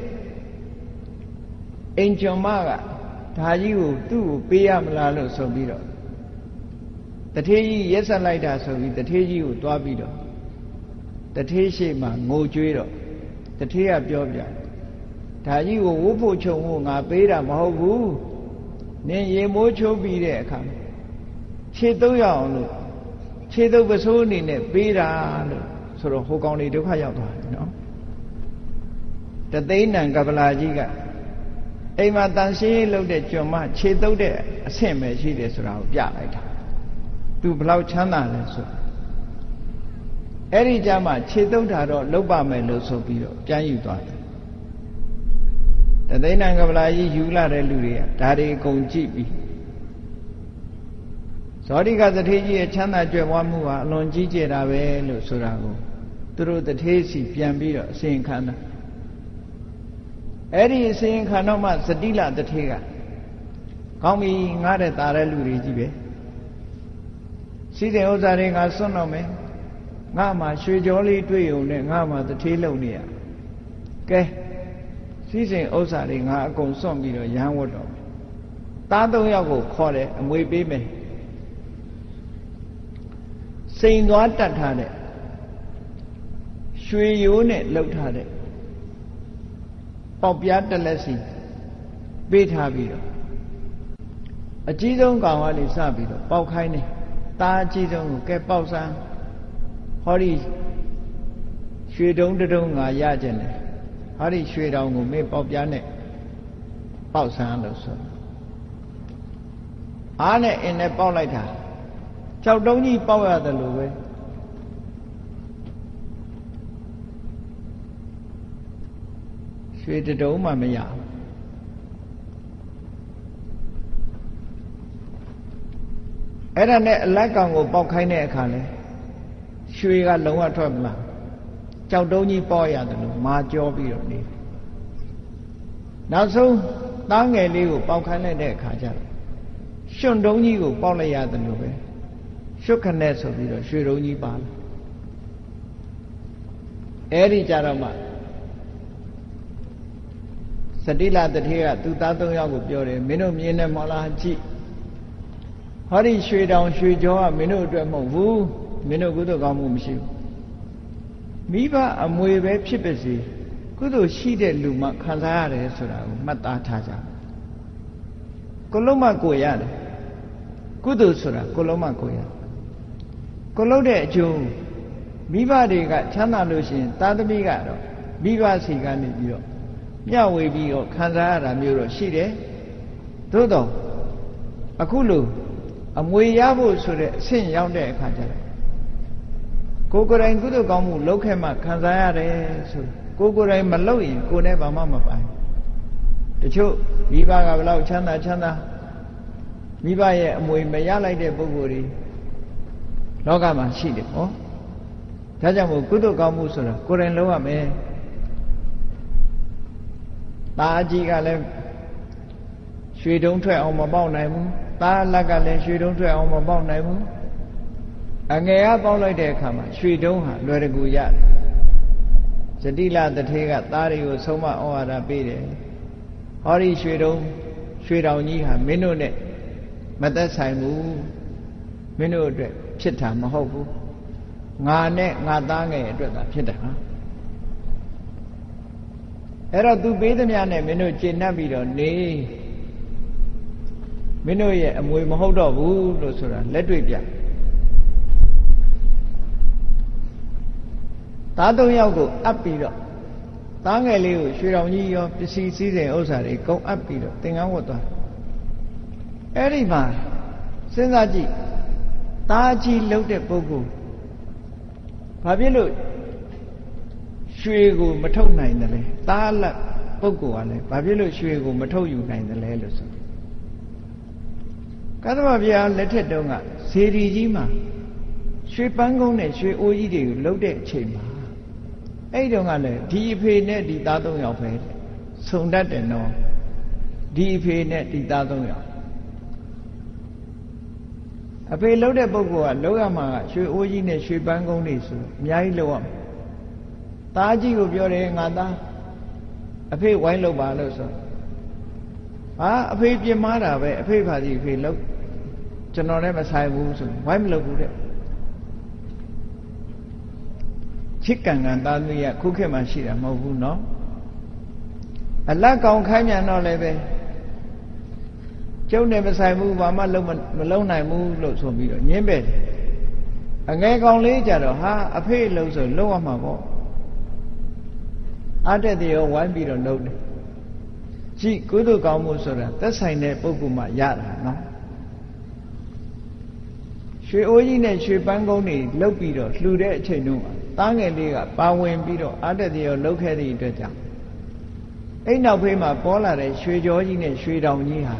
အိမ်ကျော်မကဒါကြီးကိုသူ့ကိုပေးရမလားလို့ဆိုပြီးတော့တထေးကြီးရက်ဆက်လိုက်တာဆိုပြီးတထေးကြီးကိုတွားပြီးတော့တထေးရှိမှငိုကြွေးတော့ တထေးကပြောပြဒါကြီးကိုဝုတ်ဖို့ခြုံဖို့ငါပေးတာမဟုတ်ဘူးနင်ရေမိုးချိုးပြီးတဲ့အခါခြေသုံးရအောင်လို့ခြေသုံးပစိုးအနေနဲ့ပေးတာလို့ဆိုတော့ဟိုကောင်တွေဒုက္ခရောက်သွားတယ်နော်တသိန်းနံကပလာကြီးကအိမ်မှာတန်ရှင်းလုပ်တဲ့ကျွန်မခြေတုပ်တဲ့အဆင့်ပဲရှိတယ်ဆိုတာကိုပြလိုက်တာသူဘလောက်ချမ်းသာလဲဆို အဲ့ဒီကြမှာခြေတုပ်တာတော့လုပ်ပါမယ်လို့ဆိုပြီးတော့ပြန်ယူသွားတယ်တသိန်းနံကပလာကြီးယူလာတဲ့လူတွေကဒါတွေအကုန်ကြည့်ပြီးဇောတိကသထေးကြီးရဲ့ချမ်းသာကြွယ်ဝမှုဟာအလွန်ကြီးကျယ်တာပဲလို့ဆိုတာကိုသူတို့တထေးစီပြန်ပြီးတော့အစဉ်ခံတာအဲ့ဒီအစဉ်ခံတော့မှစတိလတထေးကကောင်းပြီငားတဲ့ตาတဲ့လူတွေကြီးပဲစီးတဲ့ဥစ္စာတွေငါစွန့်တော့မယ် ငါမှရွှေကြောလေးတွေ့ုံနဲ့ငါမှတထေးလုံနေရကဲစီးစဉ်ဥစ္စာတွေငါအကုန်စွန့်ပြီးတော့ရဟန်းဝတ်တော့သားသုံးယောက်ကိုခေါ်တယ်အမွေပေးမယ်စိန်သွားတတ်ထားတဲ့ရွရွှေရိုးနဲ့လှုပ်ထားတဲ့ပေါက်ပြားတက်လက်စီပေးထားပြီးတော့အကြီးဆုံးကောင်ကလေးစပြီးတော့ပေါက်ခိုင်းနေသားအကြီးဆုံးကိုကဲပေါက်စမ်း ဟောဒီရွှေတုံးတုံးငါရကျင်တယ်ဟောဒီရွှေတောင်ကိုမင်းပေါက်ပြားနဲ့ပေါက်စမ်းလို့ဆိုအားနဲ့အင်းနဲ့ပေါက်လိုက်တာကြောက်တုံးကြီးပေါက်ရတယ်လို့ပဲရွှေတုံးမှမရဘူးအဲ့ဒါနဲ့အလက်ကောင်ကိုပေါက်ခိုင်းတဲ့အခါလဲ ရွှေကလုံးဝထွက်မလာကြောက်တုံးကြီးပေါက်ရတယ်လို့မာကြောပြီးတော့နေနောက်ဆုံးသားငယ်လေးကိုပေါက်ခိုင်းလိုက်တဲ့အခါကျတော့ရွှွန်တုံးကြီးကိုပေါက်လိုက်ရတယ်လို့ပဲရွှွခနဲ့ဆိုပြီးတော့ရွှေတုံးကြီးပါလာအဲ့ဒီကြတော့မှစတိလတထေကသူသား၃ယောက်ကိုပြောတယ်မင်းတို့မြင်တယ်မောလားကြည့်ဟောဒီရွှေတောင်ရွှေကြောကမင်းတို့အတွက်မဟုတ်ဘူး မင်းတို့ကုသိုလ်ကောင်းမှုမရှိဘူးမိဘအမွေပဲဖြစ်ပါစေကုသိုလ်ရှိတဲ့လူမှခံစားရတယ်ဆိုတာကိုမှတ်သားထားကြကိုလုံးမကိုရတယ်ကုသိုလ်ဆိုတာကိုလုံးမကိုရကိုလုံးတဲ့အကျိုးမိဘတွေကချမ်းသာလို့ရှိရင်သားသမီးကတော့မိဘစီကနေပြီးတော့မျှဝေပြီးတော့ခံစားရတာမျိုးတော့ရှိတယ်သို့တော့အခုလို့အမွေရဖို့ဆိုတဲ့အဆင့်ရောက်တဲ့အခါကျတော့ ကိုယ်ကိုယ်တိုင်ကုသိုလ်ကောင်းမှုလုပ်ခဲ့မှခံစားရတယ်ဆိုကိုယ်ကိုယ်တိုင်မလုပ်ရင်ကိုယ်နဲ့ဘာမှမပိုင်တချို့မိဘကဘလောက်ချမ်းသာချမ်းသာမိဘရဲ့အမွေမရလိုက်တဲ့ပုဂ္ဂိုလ်တွေလောကမှာရှိတယ်ဟောဒါကြောင့်မို့ကုသိုလ်ကောင်းမှုဆိုတာကိုယ်တိုင်လုပ်ရမယ်ตาအကြီးကလည်းရွှေတုံးထွက်အောင်မပေါက်နိုင်ဘူးသားလက်ကလည်းရွှေတုံးထွက်အောင်မပေါက်နိုင်ဘူး အငယ်ကပေါက်လိုက်တဲ့အခါမှာရွှေတုံးဟာလွယ်တကူရတယ်ဇတိလတထေကသားတွေကိုဆုံးမဩဝါဒပေးတယ်ဟောဒီရွှေတုံးရွှေတောင်ကြီးဟာမင်းတို့နဲ့မသက်ဆိုင်ဘူးမင်းတို့အတွက်ဖြစ်တာမဟုတ်ဘူးငါနဲ့ငါသားငယ်အတွက်သာဖြစ်တာဟာအဲ့တော့သူပေးသမျှနဲ့မင်းတို့ကျင့်납ပြီးတော့နေမင်းတို့ရဲ့အမွေမဟုတ်တော့ဘူးလို့ဆိုတာလက်တွေ့ပြ သားသုံးယောက်ကိုအပ်ပြီးတော့သားငယ်လေးကိုရွှေတော်ကြီးရောပစ္စည်းစည်းစိမ်ဥစ္စာတွေကုန်အပ်ပြီးတော့သင်္ကန်းဝတ်သွားအဲ့ဒီမှာစဉ်းစားကြည့်သားကြီးလှုပ်တဲ့ပုဂ္ဂိုလ်ဘာဖြစ်လို့ရွှေကိုမထုတ်နိုင်တယ်လဲသားလက်ပုဂ္ဂိုလ်ကလည်းဘာဖြစ်လို့ရွှေကိုမထုတ်ယူနိုင်တယ်လဲလို့ဆိုကသဗ္ဗဗျာလက်ထက်တုန်းကဇေဒီကြီးမှာရွှေပန်းကုန်းနဲ့ရွှေအိုးကြီးတွေကိုလှုပ်တဲ့အချိန်မှာ အဲ့တုန်းကလည်းဒီအဖေနဲ့ဒီသားသုံးယောက်ပဲဆုံတတ်တယ်နော်ဒီအဖေနဲ့ဒီသားသုံးယောက်အဖေလှုပ်တဲ့ပုဂ္ဂိုလ်ကလှုပ်ရမှာကရွှေအိုးကြီးနဲ့ရွှေပန်းကုန်းတွေဆိုအများကြီးလှုပ်ရမှာသားကြီးကိုပြောတယ်ငါသားအဖေဝိုင်းလှုပ်ပါလို့ဆိုဟာအဖေပြင်မာတာပဲအဖေဖာစီအဖေလှုပ်ကျွန်တော်လည်းမဆိုင်ဘူးဆိုဝိုင်းမလှုပ်ဘူးတဲ့ ချစ်ကံကံသားသမီးကခုခေတ်မှရှိတာမဟုတ်ဘူးနော်အလတ်ကောင်ခိုင်းမြန်တော့လည်းပဲကျုပ်နဲ့မဆိုင်ဘူးဘာမှလုံးမလုံးနိုင်ဘူးလို့ဆိုပြီးတော့ညင်းပဲ့တယ်အငဲကောင်လေးကြတော့ဟာအဖေလုံးဆိုလုံးရမှာပေါ့အတက်တရောဝိုင်းပြီးတော့လုံးတယ်ကြည့်ကုသိုလ်ကောင်းမှုဆိုတာသက်ဆိုင်တဲ့ပုဂ္ဂိုလ်မှရတာနော်ရွှေအိုးကြီးနဲ့ရွှေပန်းကုန်းတွေလှုပ်ပြီးတော့လှူတဲ့အချိန်တုန်းက သားငယ်လေးကပါဝင်ပြီးတော့အတက်တရောလှုပ်ခဲ့တဲ့အတွက်ကြောင့်အဲ့နောက်ဖေးမှာပေါ်လာတဲ့ရွှေကြောကြီးနဲ့ရွှေတောင်ကြီးဟာ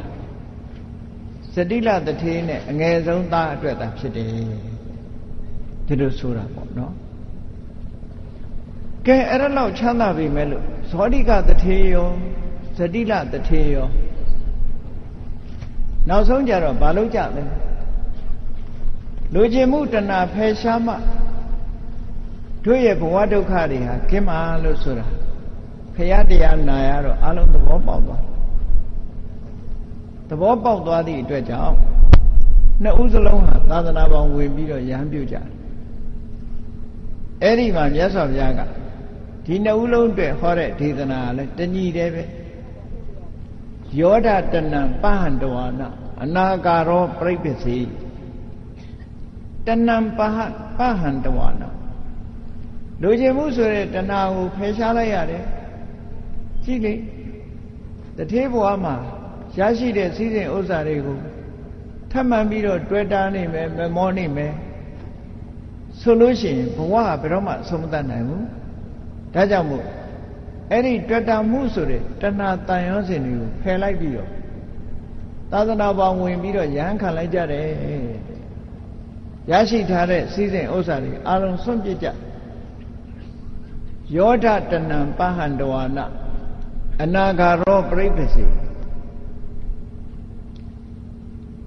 စတိလတထေးနဲ့အငယ်ဆုံးသားအတွက်သာဖြစ်တယ်ဒီလိုဆိုတာပေါ့နော်ကဲအဲ့ဒါလောက်ချမ်းသာပြီမဲ့လို့ဇောတိကတထေယောဇတိလတထေယောနောက်ဆုံးကြတော့ဘာလို့ကြလဲလူကျင်မှုတဏဖယ်ရှားမှ တို့ရဲ့ဘဝဒုက္ခတွေဟာကင်းပါလို့ဆိုတာခရတရားနာရတော့အလုံးသဘောပေါက်သွားသဘောပေါက်သွားသည့်အတွက်ကြောင့်နှစ်ဦးစလုံးဟာသာသနာပေါင်းဝင်ပြီးတော့ရဟန်းပြုကြတယ်အဲ့ဒီမှာမြတ်စွာဘုရားကဒီနှစ်ဦးလုံးအတွက်ဟောတဲ့ဒေသနာကလည်းတညီတည်းပဲယောဓတဏံပဟန္တဝါနအနာကာရောပြိပ္ပစီတဏံပဟပဟန္တဝါန လူကျင်မှုဆိုတဲ့တဏှာကိုဖယ်ရှားလိုက်ရတယ်ကြည့်လေတထေးဘဝမှာရရှိတဲ့စည်းစိမ်ဥစ္စာတွေကိုထပ်မှန်ပြီးတော့တွေ့တာနေမယ်မမောနေမယ်ဆိုလို့ရှိရင်ဘဝကဘယ်တော့မှအဆုံးမသတ်နိုင်ဘူးဒါကြောင့်မို့အဲ့ဒီတွေ့တာမှုဆိုတဲ့တဏှာတန်ရောစဉ်တွေကိုဖယ်လိုက်ပြီးတော့သာသနာပေါင်းဝင်ပြီးတော့ရဟန်းခံလိုက်ကြတယ်ရရှိထားတဲ့စည်းစိမ်ဥစ္စာတွေအလုံးစွန့်ပစ်ကြယော ဓတဏံပဟန္တဝါနအနာဂါရောပြိပ္ပစီ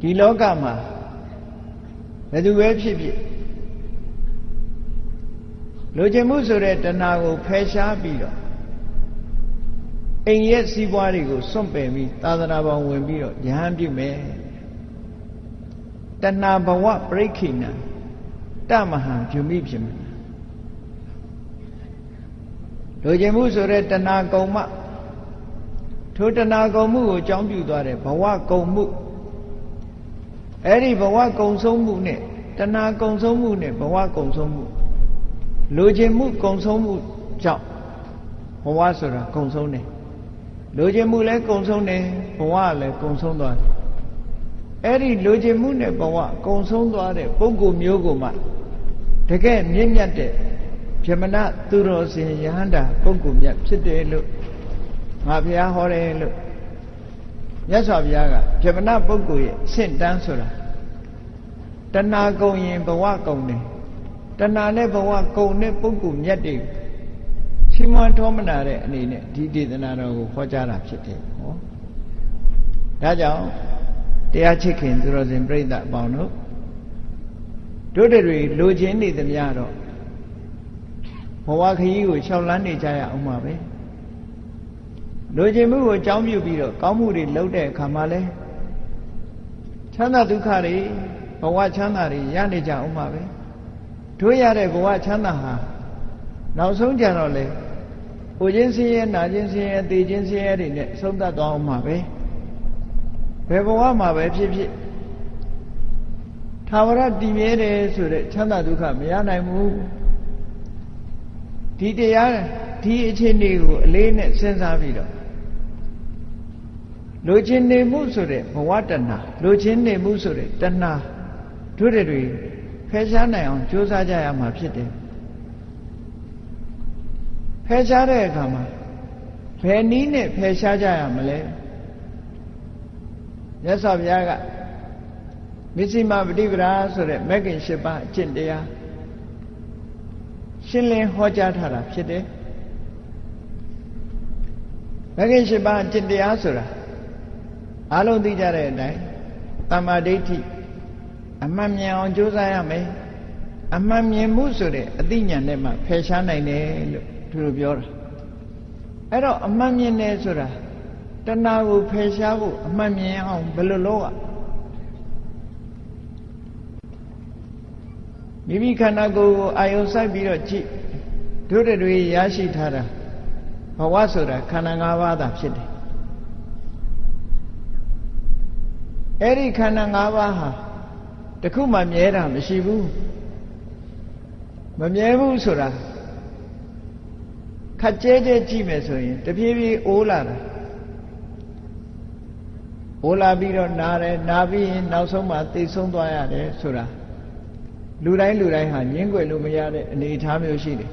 ဒီလောကမှာဘယ်သူပဲဖြစ်ဖြစ်လူကျင်မှုဆိုတဲ့တဏှာကိုဖယ်ရှားပြီးတော့အိမ်ရဲ့စည်းပွားတွေကိုစွန့်ပယ်ပြီးသာသနာပေါင်းဝင်ပြီးတော့ယဟန်ပြုမယ်တဏှာဘဝပြိခိဏတမဟံပြုမိဖြစ်မယ် လူကျင်မှုဆိုတဲ့တဏှာကုံမထိုတဏှာကုံမှုကိုအကြောင်းပြုသွားတဲ့ဘဝကုံမှုအဲ့ဒီဘဝကုံဆုံးမှုနဲ့တဏှာကုံဆုံးမှုနဲ့ဘဝကုံဆုံးမှုလူကျင်မှုကုံဆုံးမှုကြောင့်ဘဝဆိုတာကုံဆုံးတယ်လူကျင်မှုလည်းကုံဆုံးတယ်ဘဝလည်းကုံဆုံးသွားတယ်အဲ့ဒီလူကျင်မှုနဲ့ဘဝကုံဆုံးသွားတဲ့ပုဂ္ဂိုလ်မျိုးကိုမှတကယ်မြင့်မြတ်တဲ့ ဗြဟ္မဏသူတော်စင်ယဟန္တာပုဂ္ဂိုလ်မြတ်ဖြစ်တယ်လို့ငါဘုရားဟောတယ်လို့မြတ်စွာဘုရားကဗြဟ္မဏပုဂ္ဂိုလ်ရဲ့အဆင့်တန်းဆိုတာတဏှာကုံရင်ဘဝကုံတယ်တဏှာနဲ့ဘဝကုံတဲ့ပုဂ္ဂိုလ်မြတ်တွေချီးမွမ်းထောမနာတဲ့အနေနဲ့ဒီဒေသနာတော်ကိုဟောကြားတာဖြစ်တယ်ဟောဒါကြောင့်တရားချစ်ခင်သူတော်စင်ပြိဿအပေါင်းတို့တို့တွေလိုချင်နေသမျှတော့ ဘဝခရီးကိုရှောက်လန်းနေကြရအောင်ပါပဲလိုချင်မှုကိုအကြောင်းပြုပြီးတော့ကောင်းမှုတွေလုပ်တဲ့အခါမှာလဲချမ်းသာဒုက္ခတွေဘဝချမ်းသာတွေရနေကြအောင်ပါပဲတို့ရတဲ့ဘဝချမ်းသာဟာနောက်ဆုံးကြတော့လေဟိုချင်းစင်းရဲနာချင်းစင်းရဲသေချင်းစင်းရဲတွေနဲ့ဆုံးသတ်သွားအောင်ပါပဲဘယ်ဘဝမှာပဲဖြစ်ဖြစ်သာဝရတည်မြဲတယ်ဆိုတဲ့ချမ်းသာဒုက္ခမရနိုင်ဘူး ဒီတရားဒီအခြေအနေကိုအလေးနဲ့စဉ်းစားပြီးတော့လိုချင်နေမှုဆိုတဲ့ဘဝတဏှာလိုချင်နေမှုဆိုတဲ့တဏှာတို့တွေဖယ်ရှားနိုင်အောင်ကြိုးစားကြရမှာဖြစ်တယ်ဖယ်ရှားတဲ့အခါမှာဘယ်နည်းနဲ့ဖယ်ရှားကြရမလဲမြတ်စွာဘုရားကမစ္စည်းမပฏิပဒါဆိုတဲ့မဂ္ဂင်၈ပါးအကျင့်တရား ရှင်းလင်းဟောကြားထားတာဖြစ်တယ်မဂ္ဂင်၈ပါးအကျင့်တရားဆိုတာအလုံးသိကြတဲ့အတိုင်းတမ္မာဒိဋ္ဌိအမှန်မြင်အောင်ကြိုးစားရမယ်အမှန်မြင်မှုဆိုတဲ့အသိဉာဏ်နဲ့မှဖယ်ရှားနိုင်တယ်လို့သူတို့ပြောတာအဲ့တော့အမှန်မြင်တယ်ဆိုတာတဏှာကိုဖယ်ရှားဖို့အမှန်မြင်အောင်ဘယ်လိုလုပ်ရ မိမိခန္ဓာကိုယ်ကိုအာယုံစိုက်ပြီးတော့ကြည့်တို့တွေရရှိထားတာဘဝဆိုတာခန္ဓာ၅ပါးသာဖြစ်တယ်အဲ့ဒီခန္ဓာ၅ပါးဟာတခုမှမြဲတာမရှိဘူးမမြဲဘူးဆိုတာခက်ကျဲကျဲကြည့်မယ်ဆိုရင်တဖြည်းဖြည်းအိုးလာတာအိုးလာပြီးတော့နားတယ်နားပြီးရင်နောက်ဆုံးမှသိဆုံးသွားရတယ်ဆိုတာ လူတိုင်းလူတိုင်းဟာငင်းွယ်လို့မရတဲ့အနေအထားမျိုးရှိတယ်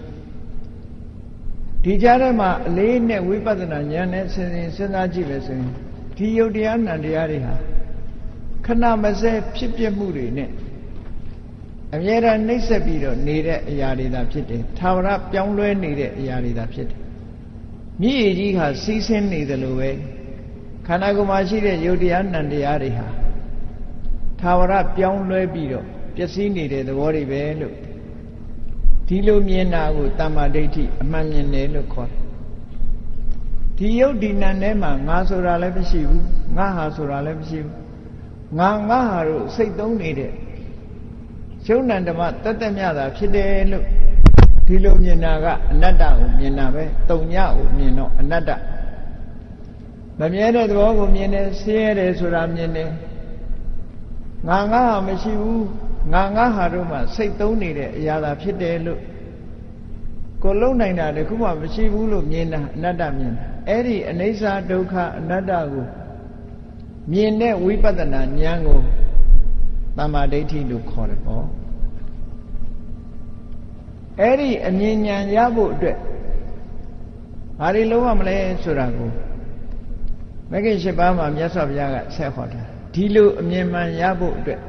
ဒီကြားထဲမှာအလေးနဲ့ဝိပဿနာဉာဏ်နဲ့စဉ်းစဉ်းစားကြည့်မယ်ဆိုရင်ဒီယုတ်တရားနံတရားတွေဟာခဏမစဲဖြစ်ပြမှုတွေနဲ့အမြဲတမ်းနှိမ့်ဆက်ပြီးတော့နေတဲ့အရာတွေသာဖြစ်တယ်ထာဝရပြောင်းလဲနေတဲ့အရာတွေသာဖြစ်တယ်မြည်ရည်ကြီးဟာစီးဆင်းနေတယ်လို့ပဲခန္ဓာကိုယ်မှာရှိတဲ့ယုတ်တရားနံတရားတွေဟာထာဝရပြောင်းလဲပြီးတော့ ပျက်စီးနေတဲ့သဘောတွေပဲလို့ဒီလိုမြင်တာကိုတမ္မာဒိဋ္ဌိအမှန်မြင်တယ်လို့ခေါ်တယ်ဒီယုတ်ဒီနံထဲမှာငါဆိုတာလည်းမရှိဘူးငါဟာဆိုတာလည်းမရှိဘူးငါငါဟာတို့စိတ်သုံးနေတဲ့ရှုံးနံဓမ္မတတ္တမြတာဖြစ်တယ်လို့ဒဒီလိုမြင်တာကအနတ္တကိုမြင်တာပဲတုံညကိုမြင်တော့အနတ္တမမြဲတဲ့သဘောကိုမြင်တယ်ဆင်းရဲတယ်ဆိုတာမြင်တယ်ငါငါဟာမရှိဘူး ငါငါဟာတို့မှစိတ်သုံးနေတဲ့အရာသာဖြစ်တယ်လို့ကိုလုံနိုင်တာတခုမှမရှိဘူးလို့မြင်တာအနတ္တမြင်တာအဲ့ဒီအနိစ္စဒုက္ခအနတ္တကိုမြင်တဲ့ဝိပဿနာဉာဏ်ကိုတမ္မာဒိဋ္ဌိလို့ခေါ်တယ်ပေါ့အဲ့ဒီအမြင်ဉာဏ်ရဖို့အတွက်ဘာတွေလုပ်ရမလဲဆိုတာကိုမဂ္ဂင်၈ပါးမှာမြတ်စွာဘုရားကဆက်ဟောတာဒီလိုအမြင်မှန်ရဖို့အတွက်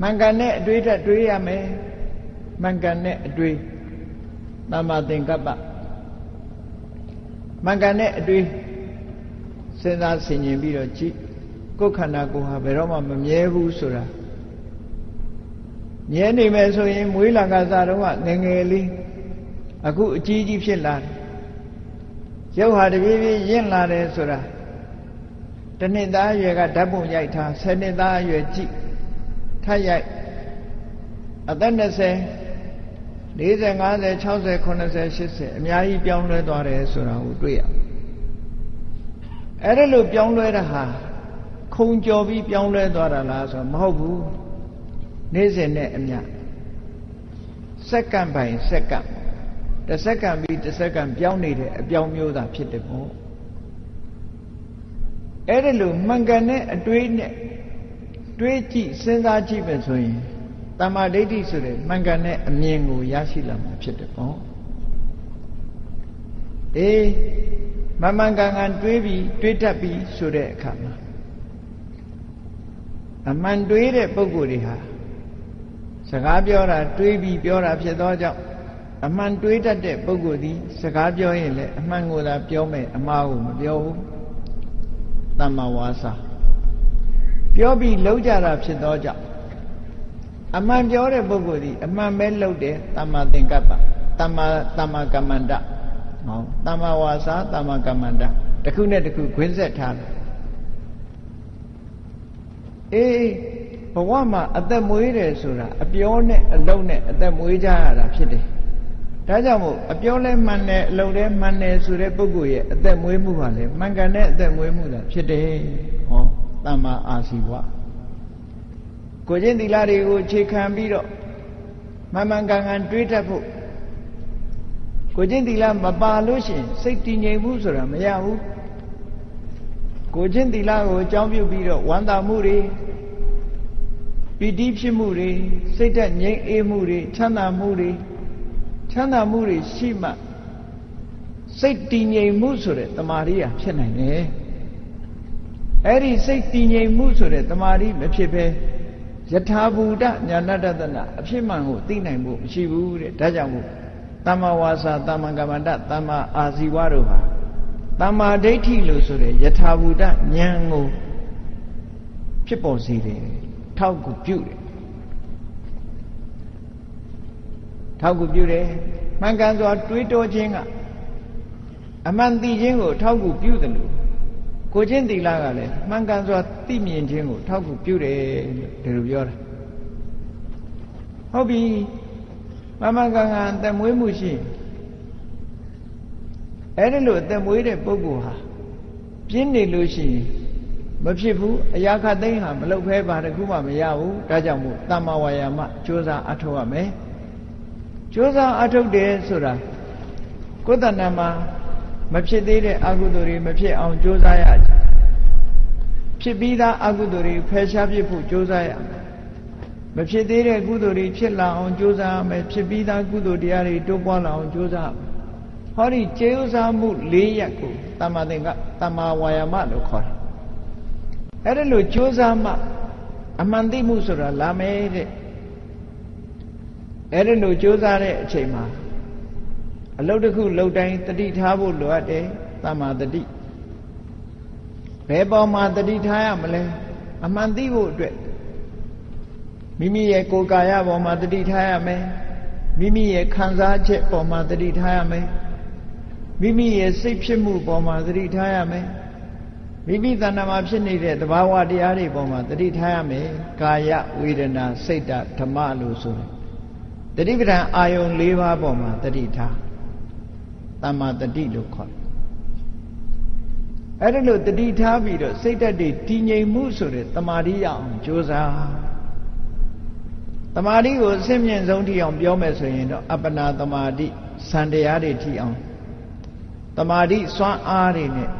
မှန်ကန်တဲ့အတွေးထက်တွေးရမယ်မှန်ကန်တဲ့အတွေးတမ္မာသင်္ကပ္ပမှန်ကန်တဲ့အတွေးစဉ်းစားဆင်ခြင်ပြီးတော့ကြည့်ကိုယ်ခန္ဓာကိုယ်ဟာဘယ်တော့မှမမြဲဘူးဆိုတာမြဲနေမယ်ဆိုရင်မွေးလာကစားတော့ငငယ်လေးအခုအကြီးကြီးဖြစ်လာတယ်ရုပ်ဟာတပြေးပြေးရင့်လာတယ်ဆိုတာတနှစ်သားအရွယ်ကဓာတ်ပုံရိုက်ထားဆယ်နှစ်သားအရွယ်ကြည့် ထပ်ရိုက်အသက်20 40 50 60 80 80အများကြီးပြောင်းလဲသွားတယ်ဆိုတာကိုတွေ့ရအဲ့ဒါလို့ပြောင်းလဲတာဟာခုံကြော်ပြီးပြောင်းလဲသွားတာလားဆိုတော့မဟုတ်ဘူးနေ့စဉ်နဲ့အမျှစက္ကန့်ပိုင်စက္ကန့်တစ်စက္ကန့်ပြီးတစ်စက္ကန့်ပြောင်းနေတဲ့အပြောင်းမျိုးသာဖြစ်တယ်ပေါ့အဲ့ဒါလို့မှန်ကန်တဲ့အတွေးနဲ့ တွေးကြည့်စဉ်းစားကြည့်ပဲဆိုရင်တမ္မာဒိဋ္ဌိဆိုတဲ့မှန်ကန်တဲ့အမြင်ကိုရရှိလာမှာဖြစ်တယ်ပေါ့အေးမမှန်ကန်ကန်တွေးပြီးတွေးတတ်ပြီးဆိုတဲ့အခါမှာအမှန်တွေးတဲ့ပုဂ္ဂိုလ်တွေဟာစကားပြောတာတွေးပြီးပြောတာဖြစ်သောကြောင့်အမှန်တွေးတတ်တဲ့ပုဂ္ဂိုလ်သည်စကားပြောရင်လည်းအမှန်ကိုသာပြောမယ်အမှားကိုမပြောဘူးတမ္မာဝါစာ ပြောပြီးလုံးကြတာဖြစ်သောကြောင့်အမှန်ပြောတဲ့ပုဂ္ဂိုလ်သည်အမှန်ပဲလုပ်တယ်တမ္မာသင်္ကပ္ပတမ္မာတမ္မာကမ္မန္တဟောတမ္မာဝါစာတမ္မာကမ္မန္တတစ်ခုနဲ့တစ်ခုခွင်းဆက်ထားတယ်အေးဘဝမှာအသက်မွေးတယ်ဆိုတာအပြောနဲ့အလုံးနဲ့အသက်မွေးကြရတာဖြစ်တယ်ဒါကြောင့်မို့အပြောလဲမှန်တယ်အလုံးလဲမှန်တယ်ဆိုတဲ့ပုဂ္ဂိုလ်ရဲ့အသက်မွေးမှုဟာလေမှန်ကန်တဲ့အသက်မွေးမှုသာဖြစ်တယ်ဟော တမ္မာအာစီဝကိုချင်းသီလတွေကိုခြေခံပြီးတော့မှန်မှန်ကန်ကန်တွေးတတ်ဖို့ကိုချင်းသီလမပါလို့ရှိရင်စိတ်တည်ငြိမ်မှုဆိုတာမရဘူးကိုချင်းသီလကိုအကြောင်းပြုပြီးတော့ဝမ်းသာမှုတွေပီတိဖြစ်မှုတွေစိတ်သက်ငြိမ်အေးမှုတွေချမ်းသာမှုတွေချမ်းသာမှုတွေရှိမှစိတ်တည်ငြိမ်မှုဆိုတဲ့တမာရိယာဖြစ်နိုင်တယ် အဲ့ဒီစိတ်တည်ငြိမ်မှုဆိုတဲ့တမာရိမဖြစ်ဘဲယထာဘူတညာဏတတနာအဖြစ်မှန်ကိုသိနိုင်ဖို့မရှိဘူးတဲ့ဒါကြောင့်မို့တမ္မာဝါစာတမ္မာကမ္မန္တတမ္မာအာဇီဝတို့ဟာတမ္မာဒိဋ္ဌိလို့ဆိုတဲ့ယထာဘူတဉာဏ်ကိုဖြစ်ပေါ်စေတယ်ထောက်ကူပြုတယ်ထောက်ကူပြုတယ်မှန်ကန်စွာတွေးတောခြင်းကအမှန်သိခြင်းကိုထောက်ကူပြုတယ်လို့ ကိုချင်းသီလကလည်းမှန်ကန်စွာသိမြင်ခြင်းကိုထောက်ကူပြုတယ်လို့ဒီလိုပြောတာဟုတ်ပြီမမကန်ကန်အသက်မွေးမှုရှိအဲ့ဒီလိုအသက်မွေးတဲ့ပုဂ္ဂိုလ်ဟာပြင်းနေလို့ရှိရင်မဖြစ်ဘူးအရာခသိမ်းဟာမလုပ်ဖဲပါတခုမှမရဘူးဒါကြောင့်မို့တမ္မာဝါယာမကြိုးစားအထောက်ရမယ်ကြိုးစားအထုတ်တယ်ဆိုတာကိုယ်တဏ္ဍမှာ မဖြစ်သေးတဲ့အကုသိုလ်တွေမဖြစ်အောင်ကြိုးစားရဖြစ်ပြီးသားအကုသိုလ်တွေဖယ်ရှားပြဖို့ကြိုးစားရမယ်မဖြစ်သေးတဲ့ကုသိုလ်တွေဖြစ်လာအောင်ကြိုးစားရမယ်ဖြစ်ပြီးသားကုသိုလ်တရားတွေတိုးပွားလာအောင်ကြိုးစားဟောဒီကျေဥစားမှု၄ရက်ကိုတမ္မာသင်္ကတမ္မာဝါယာမလို့ခေါ်တယ်အဲ့ဒါလို့ကြိုးစားမှအမှန်သိမှုဆိုတာလာမယ်တဲ့အဲ့ဒါလို့ကြိုးစားတဲ့အချိန်မှာ အလုတ်တစ်ခုလှုပ်တိုင်းတတိထားဖို့လိုအပ်တယ်တမ္မာတတိဘယ်ပေါ်မှာတတိထားရမလဲအမှန်သိဖို့အတွက်မိမိရဲ့ကိုယ်ကာယပေါ်မှာတတိထားရမယ်မိမိရဲ့ခံစားချက်ပေါ်မှာတတိထားရမယ်မိမိရဲ့စိတ်ဖြစ်မှုပေါ်မှာတတိထားရမယ်မိမိတဏ္ဍာမှာဖြစ်နေတဲ့သဘာဝတရားတွေပေါ်မှာတတိထားရမယ်ကာယဝေဒနာစိတ်ဓဓမ္မလို့ဆိုတယ်တတိပဒံအာယုံ၄ပါးပေါ်မှာတတိထား တမ္မာတတိလို့ခေါ်တယ်အဲ့ဒါလို့တတိထားပြီးတော့စိတ်ဓာတ်တွေတည်ငြိမ်မှုဆိုတဲ့တမာတိရအောင်ကြိုးစားတမာတိကိုအစစ်မြင့်ဆုံးထိအောင်ပြောမယ်ဆိုရင်တော့အပ္ပနာတမာတိစံတရားတွေထိအောင်တမာတိစွမ်းအားတွေနဲ့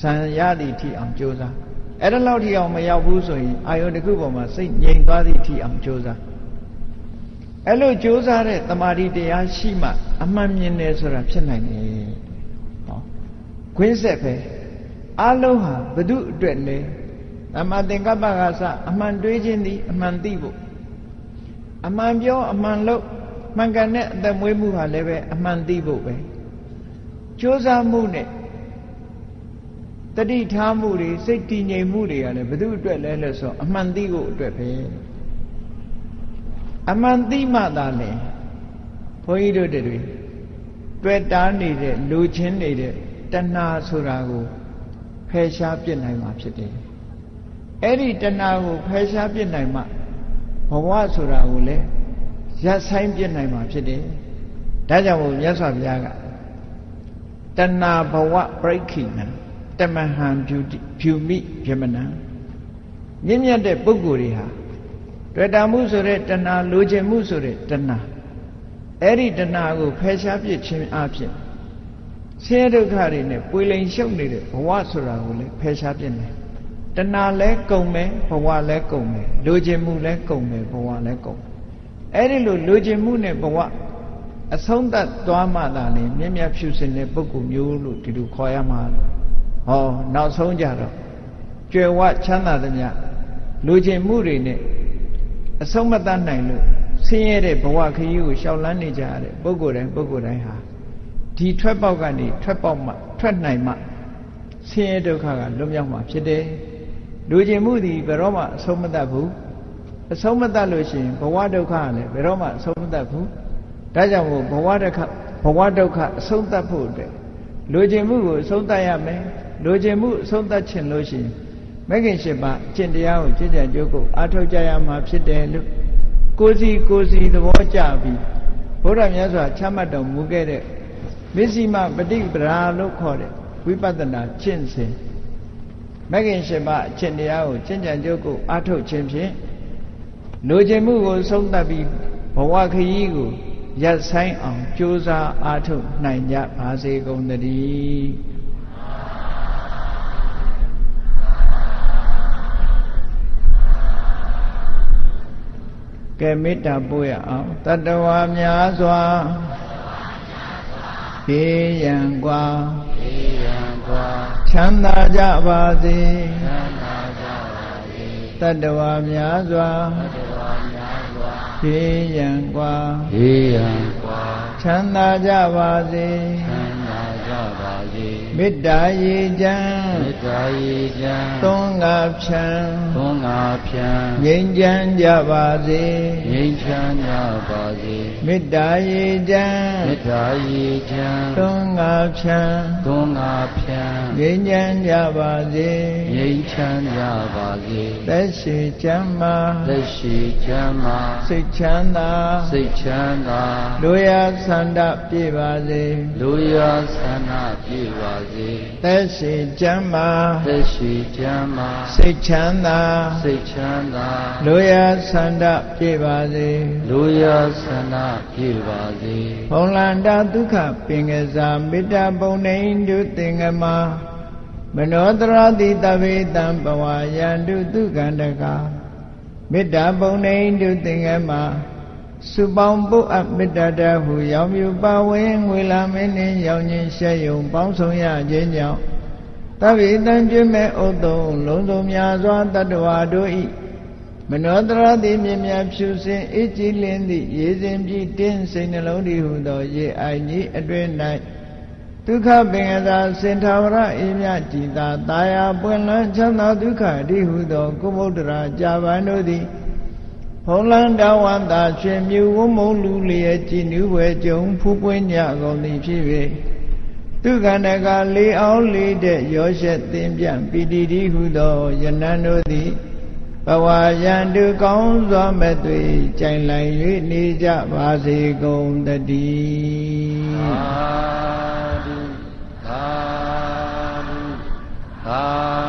စံရသည့်ထိအောင်ကြိုးစားအဲ့ဒါလောက်ထိအောင်မရောက်ဘူးဆိုရင်အာယုန်တစ်ခုပေါ်မှာစိတ်ငြိမ်သွားသည့်ထိအောင်ကြိုးစား အဲ့လိုကြိုးစားတဲ့တမာတိတရားရှိမှအမှန်မြင်တယ်ဆိုတာဖြစ်နိုင်တယ်ဟောခွင်းဆက်ပဲအလုံးဟာဘု து အတွက်လဲသမ္မာသင်္ကပ္ပကစအမှန်တွေးခြင်းသည်အမှန်သိဖို့အမှန်ပြောအမှန်လုပ်မှန်ကန်တဲ့အသက်မွေးမှုဟာလည်းပဲအမှန်သိဖို့ပဲကြိုးစားမှုနဲ့တတိထားမှုတွေစိတ်တည်ငြိမ်မှုတွေကလည်းဘု து အတွက်လဲလို့ဆိုအမှန်သိဖို့အတွက်ပဲ အမှန်သိမှသာလေဘုန်းကြီးတို့တွေတွေ့တားနေတဲ့လူချင်းနေတဲ့တဏှာဆိုတာကိုဖယ်ရှားပြစ်နိုင်မှာဖြစ်တယ်အဲ့ဒီတဏှာကိုဖယ်ရှားပြစ်နိုင်မှဘဝဆိုတာကိုလည်းရပ်ဆိုင်ပြစ်နိုင်မှာဖြစ်တယ်ဒါကြောင့်မို့မြတ်စွာဘုရားကတဏှာဘဝပြိခိဏတမဟံဖြူဖြူမိပြမနံမြင့်မြတ်တဲ့ပုဂ္ဂိုလ်တွေဟာ တွေ့တာမှုဆိုတဲ့တဏှာလိုချင်မှုဆိုတဲ့တဏှာအဲ့ဒီတဏှာကိုဖယ်ရှားပြစ်ခြင်းအပြင်ဆင်းရဲဒုက္ခတွေနဲ့ပွေလိန်ရှုပ်နေတဲ့ဘဝဆိုတာကိုလည်းဖယ်ရှားပြစ်နိုင်တဏှာလဲကုန်မယ်ဘဝလဲကုန်မယ်လိုချင်မှုလဲကုန်မယ်ဘဝလဲကုန်အဲ့ဒီလိုလိုချင်မှုနဲ့ဘဝအဆုံးသတ်သွားမှသာလေမြင့်မြတ်ဖြူစင်တဲ့ပုဂ္ဂိုလ်မျိုးလို့ဒီလိုခေါ်ရမှာဟောနောက်ဆုံးကြတော့ကြွယ်ဝချမ်းသာသမျှလိုချင်မှုတွေနဲ့ အဆုံးမတတ်နိုင်လို့ဆင်းရဲတဲ့ဘဝခရီးကိုရှောင်လန်းနေကြရတဲ့ပုဂ္ဂိုလ်တိုင်းပုဂ္ဂိုလ်တိုင်းဟာဒီထွက်ပေါက်ကနေထွက်ပေါက်မှထွက်နိုင်မှဆင်းရဲဒုက္ခကလွတ်မြောက်မှာဖြစ်တယ်လူကျင်မှုသည်ဘယ်တော့မှအဆုံးမတတ်ဘူးအဆုံးမတတ်လို့ရှိရင်ဘဝဒုက္ခကလည်းဘယ်တော့မှအဆုံးမတတ်ဘူးဒါကြောင့်မို့ဘဝဒုက္ခဘဝဒုက္ခအဆုံးတတ်ဖို့အတွက်လူကျင်မှုကိုအဆုံးတတ်ရမယ်လူကျင်မှုအဆုံးတတ်ခြင်းလို့ရှိရင် မဂ္ဂင်၈ပါးအကျင့်တရားကိုကြည်ကြံကြိုးကိုအားထုတ်ကြရမှာဖြစ်တယ်လို့ကိုစီကိုစီသဘောကျပြီးဘုရားမြတ်စွာချမှတ်တော်မူခဲ့တဲ့မစ္စည်းမပฏิပဒါလို့ခေါ်တဲ့ဝိပဿနာကျင့်စဉ်မဂ္ဂင်၈ပါးအကျင့်တရားကိုကျင့်ကြံကြိုးကိုအားထုတ်ခြင်းဖြင့်လိုချင်မှုကိုဆုံးသတ်ပြီးဘဝခရီးကိုရပ်ဆိုင်အောင်ကြိုးစားအားထုတ်နိုင်ကြပါစေကုန်သတည်း ကဲမေတ္တာပို့ရအောင်တတဝါများစွာေယံကွာချမ်းသာကြပါစေတတဝါများစွာေယံကွာချမ်းသာကြပါစေမေတ္တာရေချမ်း မေတ္တာရေချမ်းသုံးငါဖြံသုံးငါဖြံငြိမ်းချမ်းကြပါစေငြိမ်းချမ်းကြပါစေမေတ္တာရေချမ်းမေတ္တာရေချမ်းသုံးငါဖြံသုံးငါဖြံငြိမ်းချမ်းကြပါစေငြိမ်းချမ်းကြပါစေသက်ရှိချမ်းမာသက်ရှိချမ်းမာစိတ်ချမ်းသာစိတ်ချမ်းသာလူရဆန္ဒပြည့်ပါစေလူရဆန္ဒပြည့်ပါစေသက်ရှိချမ်းမာသက်ရှိချမ်းမာစိတ်ချမ်းသာစိတ်ချမ်းသာလူရဆန္ဒပြည့်ပါစေလူရဆန္ဒပြည့်ပါစေဘုံလန္တာဒုက္ခပင်ကစားမေတ္တာပုံနေတုသင်္ကမမနောတရတိတဗေတံဘဝယန္တုဒုက္ခန္တကမေတ္တာပုံနေတုသင်္ကမစုပေါင်းပုအပ်မေတ္တာတဟုရောင်မြူပါဝင်ငွေလာမင်းနှင့်ရောင်ခြင်းရှက်ယုံပေါင်းဆောင်ရခြင်းကြောင့် တဗေတံကျွမဲ့ဥတုံလုံးစုံများစွာတတ္တဝါတို့ဤမနောတရတိမြင်မြဖြူစင်အေးကြည်လင်းသည့်ရေစဉ်ပြည့်တင်းစိတ်နှလုံးတည်ဟုသောရေအိုင်ကြီးအတွင်၌ဒုက္ခပင်ကသာစင်ထာဝရအေးမြကြည်သာတာယာပွင့်လန်းချမ်းသာဒုက္ခတည်ဟုသောကုမုဒ္ဒရာကြာပန်တို့သည်ဖုံးလန်းတဝန္တာရှင်မြူဝမုံလူလျက်ကြည်နူးွယ်ကြုံဖူးပွင့်ကြကုန်သည်ဖြစ်၍ သူကန္တကလေးအောင်လေးတဲ့ရောရှက်သင်ပြန့်ပိတိတိဟုသောယနန်းတို့သည်ဘဝရန်သူကောင်းစွာမဲ့သွေကြိုင်လန်၍နေကြပါစေကုန်တတိသာဓုသာဓုသာ